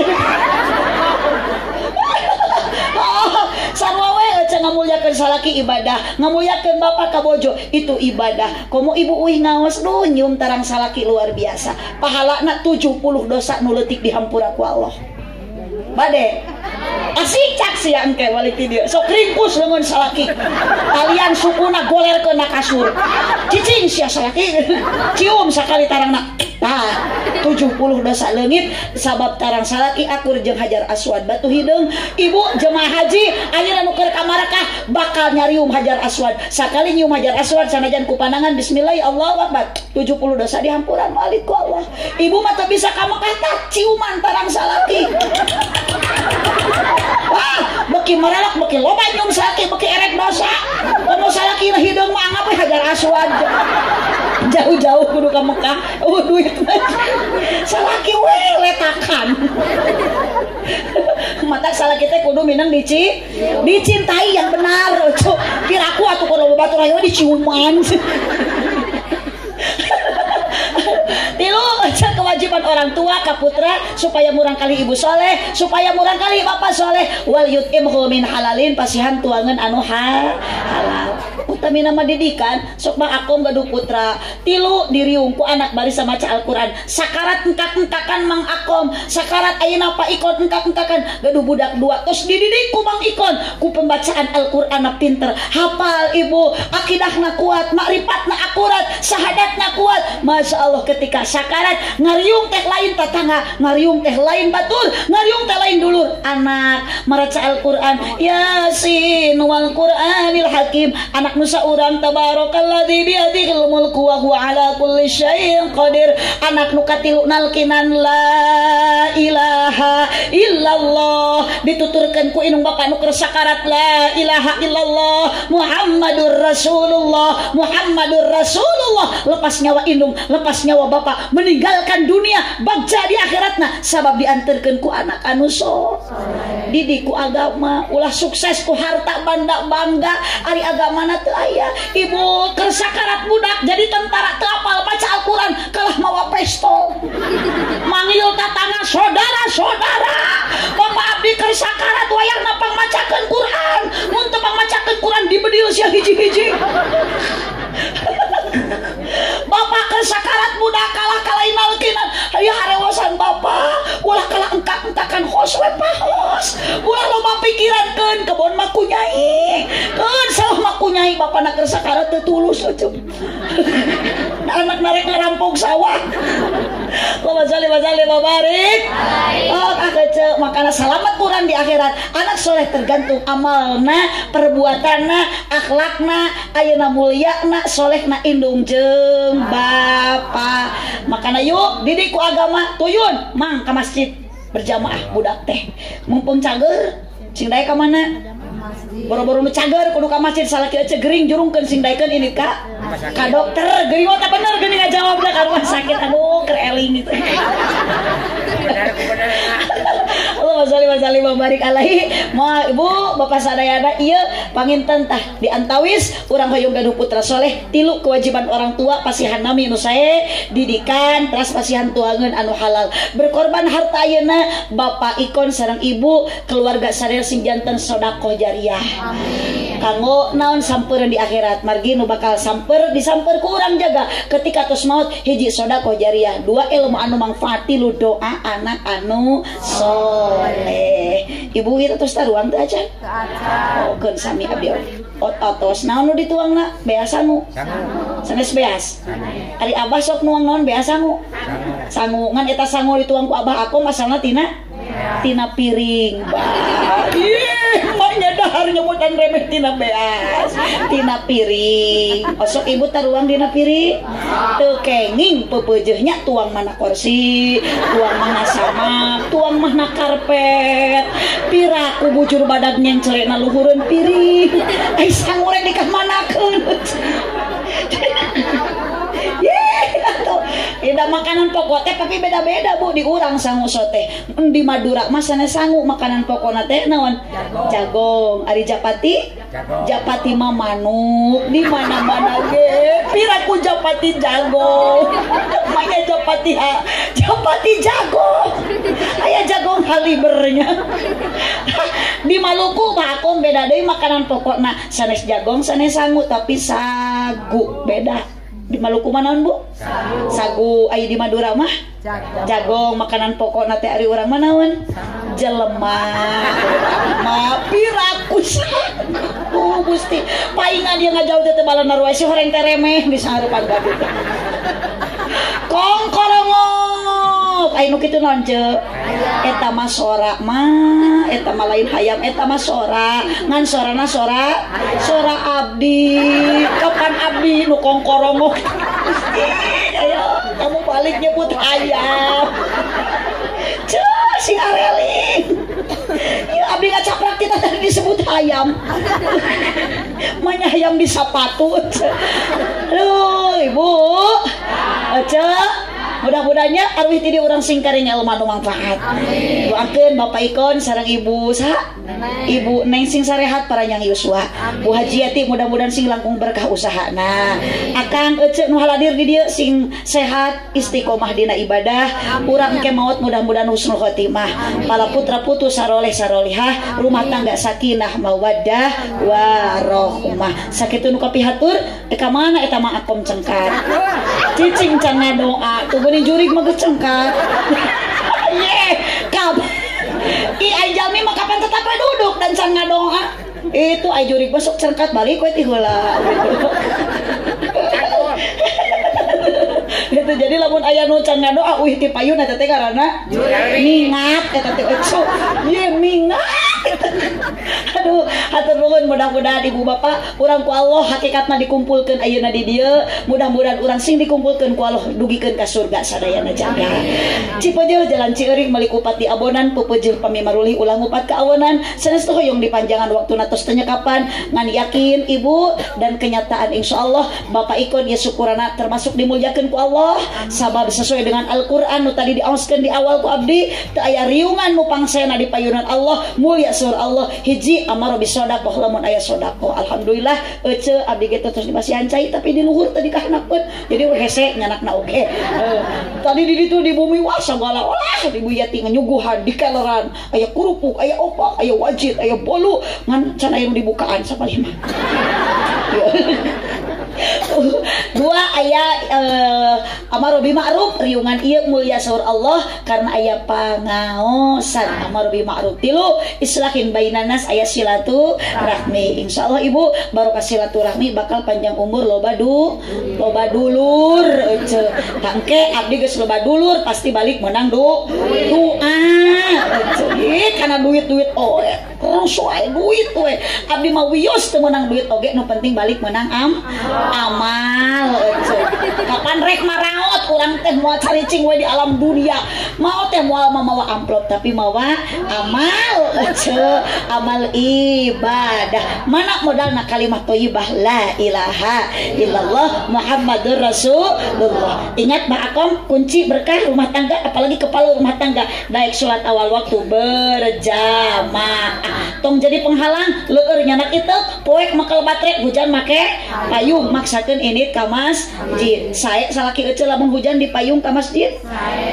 oh we aja ngamulyakeun salaki ibadah. Ngamulyakeun bapak kabojo itu ibadah. Komo ibu uih ngawas duh nyium tarang salaki luar biasa. Pahala nak 70 dosa nu leutik dihampura ku Allah. Bade asik cak sih engke balik dia sok ringkus dengan salaki. Kalian sukuna goler ke kasur cicing sia salaki. Cium sekali tarang nak Nah, 70 dosa lengit sabab tarang salaki akur jeung hajar aswad batu hidung. Ibu jemaah haji ayeuna nu keur kamarakah bakal nyarium hajar aswad. Sakali nyium hajar aswad sanajan ku panangan bismillah ya Allah akbar 70 dosa dihampuran malik ku Allah ibu mah teu bisa ka Mekah tah ciuman tarang salaki beki merelak, beki loba nyum salaki, beki erek dosa. Kamu salaki hidung mah ngapa hajar aswad. Jauh-jauh kudu ka Mekah, oh duit. Salaki we letakan. Mata salah kita kudu minang dici dicintai yang benar. Kira aku atau kalau batu rayu diciuman tilu kewajiban orang tua ke putra supaya murang kali ibu soleh supaya murang kali bapak soleh. Wal yutimhu min halalin pasihan tuangan anu ha halal. Utami nama didikan sok bang akom gaduh putra. Tilu diriung ku anak bari sama maca Al-Quran. Sakarat engkak engkakan mang akom. Sakarat ayeuna apa ikon engkak engkakan gaduh budak dua. Terus dididik ku mang ikon. Ku pembacaan Al-Quran pinter. Hafal ibu. Akidahna kuat makrifat akurat. Sahadatna kuat. Masya Allah sakarat ngariung teh lain tetangga ngariung teh lain batur ngariung teh lain dulu anak meraca Al-Quran Yasin wal Quranil Hakim. Anak nusa urang tabarakalladzi biadihil mulku wa huwa ala kulli syai'in qadir. Anak nu katilu nalkinan la ilaha illallah. Dituturkeun ku inung bapak nu sakarat la ilaha illallah Muhammadur Rasulullah. Muhammadur Rasulullah. Lepas nyawa indung lepas nyawa bapak meninggalkan dunia bagja di akhiratna sabab diantarkan ku anak anu so didiku agama ulah sukses ku harta banda bangga. Ari agama na teu aya. Ibu kersakarat budak jadi tentara kapal baca Al-Quran kalah mawa pistol manggil tatangga saudara-saudara Bapak Abdi kersakarat wayang napang macakan Quran. Untuk macakan Quran di bedil sia hiji-hiji Bapak ke sakarat budak kalah kalah inalkinan Ayo harewasan Bapak Ulah kalah engkak engkakan hos we pahos Ulah loba pikiran kan kebon makunyai Kan salah makunyai Bapak nak ke sakarat tetulus <laughs> Anak narik ngerampung sawah Lama sali masali babarik Oh kakece selamat kurang di akhirat. Anak soleh tergantung amalna perbuatanna akhlakna ayeuna mulyana solehna indung jeng bapa. Makana yuk didiku agama tuyun. Mang ke masjid berjamaah budak teh. Mumpung cager cing daya ke mana boro-boro nu cager kudu ka masjid salah kieu gering jurungkeun sing daekeun ini ka ka dokter gering mah bener geuning ngajawabna ka rumah sakit aduh keur eling gitu Allah masali masali mabarik alaihi ma ibu bapak sadayana iya panginten tah di antawis urang hoyong gaduh putra soleh tilu kewajiban orang tua pasihan nami nu sae didikan teras pasihan tuangan anu halal. Berkorban harta ayeuna bapak ikon sareng ibu keluarga sadaya sing janten sodako jariah. Kanggo naon sampeureuan di akhirat margi nu bakal samper disamper kurang jaga. Ketika tos maut hiji sodako jariah. Dua ilmu anu manfaati lu doa anak anu soleh ibu itu terus taruhan tuh aja. Oh kan sami abdi ot otos naon nu dituangna? Beas sangu. Sanes beas. Ari abah sok nuang naon? Beas sangu. Sangu. Ngan eta sangu dituang ku abah aku masalah tina? Tina piring. Bah nyebutan remeh tina beas. Tina piring osok ibu taruang dina piring tuh kenging pepejehnya tuang mana kursi tuang mana sama tuang mana karpet. Piraku bujur badak nyencelena luhureun piring ai sangure di kamanakeun Ida makanan pokok teh tapi beda-beda bu. Di urang sangu sote di Madura mas sana sangu makanan pokok teh naon? Jagong. Ari japati? Japati mah manuk. Di mana-mana ge. Piraku japati jagong? <laughs> Makanya japati ha japati jagong. Ayah jagong kalibernya <laughs> di Maluku mah aku beda deh makanan pokok nah sanes jagong sanes sangu tapi sagu beda di Maluku mana Bu? Sagu, sagu ayo di Madura mah? Jagong, jagong makanan pokok nate ari urang manaon? Jelema. Ma pirakus. Oh <laughs> gusti. Paingan dia ngajauh teh tebalan narua si horeng teremeh bisa harepan gabi kongkorongong Ayo nu kitu naon eta mah sora mah eta mah lain hayam eta mah sora. Ngan sorana sora? Sora abdi. Kapan abdi nu kongkorongok <laughs> ayo kamu balik nyebut hayam Cus, si Areli. <laughs> Ya abdi ngacaprak kita tadi disebut hayam. <laughs> Manya hayam di sapatu Aduh ibu. Cek mudah-mudahnya arwah tadi orang singkaring ilmu anu manfaat. Doakeun bapak ikon sarang ibu sa ibu neng sing sarehat para yang yuswa. Bu hajiati mudah-mudahan sing langkung berkah usaha. Nah akan ecek nu haladir di dia sing sehat istiqomah dina ibadah. Urang ke maut mudah-mudahan husnul khotimah. Para putra putu saroleh sarolihah rumah tangga sakinah mawaddah warohmah sakit nu kapihatur eka mana eta mah akom cengkat cicing cenah doa tuh geuning jurig mah cengkat <laughs> ye kap i ajami mah kapan tetap duduk? Dan sang doa itu ay jurig besok cengkat balik kue ti heula. <laughs> Gitu jadi lamun ayah nu can ngadoa uih ti payun eta teh karana. Mingat eta teh ye mingat <laughs> aduh hatur nuhun mudah-mudahan ibu bapak kurang ku Allah hakikatna dikumpulkan ayeuna di dia mudah-mudahan orang sing dikumpulkan ku Allah dugikeun ka surga sadayana jaga Cipejeul jalan Cieurik Malikupati Abonan pupejeul pamimaruli ulang upat keawanan sanestu hoyong dipanjangan waktu natos kapan ngan yakin ibu dan kenyataan insya Allah bapak ikon ya syukurana termasuk dimuliakan ku Allah. Sabab sesuai dengan Al-Quran nu tadi diauskan di awal ku abdi teu aya riungan nu pangsena di payunan Allah mulia sur Allah hiji amaro bisodakoh lamun ayah sodako alhamdulillah ece abdi kita terus masih ancai tapi di luhur tadi pun. Jadi hese nyanak na oke uh, tadi di itu di bumi wah segala olah di buyati nyuguhan di kaleran. Ayah kurupuk ayah opak ayah wajib ayah bolu. Ngan can ayah dibukaan sama lima <laughs> dua ayat uh, amar bi ma'ruf riungan iya mulia saur Allah karena ayat pangaosan. Amar bi ma'ruf tilu islahin bainanas ayat silatu rahmi. Insyaallah ibu baru kasih rahmi bakal panjang umur loba du loba dulur. Tangke abdi geus loba dulur pasti balik menang du doa ih karena duit-duit oh kurang soal duit we abdi mah wios teu menang duit oge nu penting balik menang am amal. Kapan rek maraot? Kurang teh moal caricing we di alam dunia. Mau teh moal mawa amplop tapi mawa amal. Ce amal ibadah. Mana modal nak kalimat thayyibah la ilaha illallah muhammadur rasulullah. Ingat Mbak Akom kunci berkah rumah tangga apalagi kepala rumah tangga. Naik sholat awal waktu berjamaah tong jadi penghalang leur nyanak itu poek makal baterai hujan make payung. Maksakan ini ke masjid saya salaki kecil lamun hujan di payung ke masjid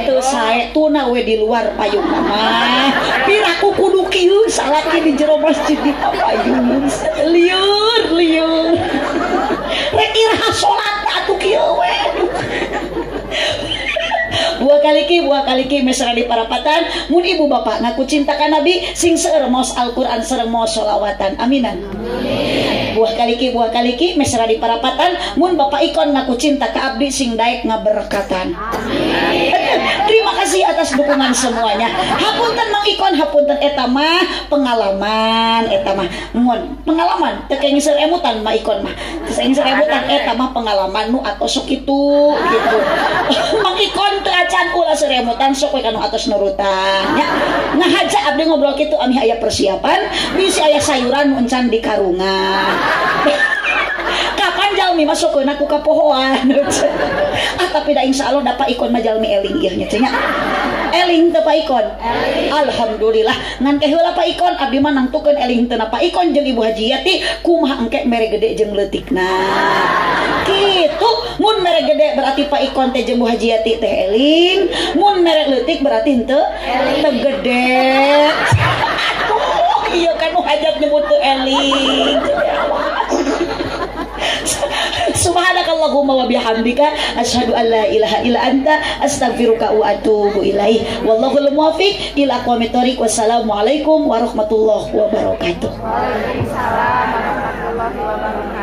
tuh saya tuna we di luar payung mah piraku kudu kieu salaki di jero masjid di payung. Liur liur. <laughs> Rek iraha sholat atuh kieu we buah kaliki buah kaliki mesra di parapatan. Mun ibu bapak ngaku cintakan nabi sing seueur maos Al-Qur'an maos aminan buah kaliki buah kaliki mesra di parapatan. Mun bapak ikon ngaku cinta ke abdi sing daek ngaberkatan. <laughs> Terima kasih atas dukungan semuanya. Hapunten mang ikon hapunten eta mah pengalaman eta mah. Mun pengalaman teu ngiseur emutan mah ikon mah. Teu ngiseur emutan eta pengalaman nu atau sok itu gitu. <laughs> Mang ikon teu acan ulah seremutan sok we kanu atas nurutan ya. Ngahaja abdi ngobrol kitu ami aya persiapan bisi aya sayuran encan di karungan kapan jalmi masuk ke naku kapohoan? <laughs> Ah tapi dah insya Allah dapat ikon majalmi eling iya nya cenah eling teu ikon? Alhamdulillah. Ngan teh heula pa ikon? Abdi mah nangtukeun eling teu pa ikon jeung ibu haji yati kumaha engke mere gede jeung leutikna. Kitu mun mere gede berarti pa ikon teh jeung ibu haji yati teh eling. Mun mere leutik berarti henteu teu gede. <laughs> Aduh iya kan hajat nyebut teu eling <laughs> <laughs> Subhanakallahumma wa bihamdika asyhadu an la ilaha illa anta astaghfiruka wa atubu ilaih. Wallahul muwaffiq ila aqwamit thoriq. Wassalamualaikum warahmatullahi wabarakatuh. Waalaikumsalam warahmatullahi wabarakatuh.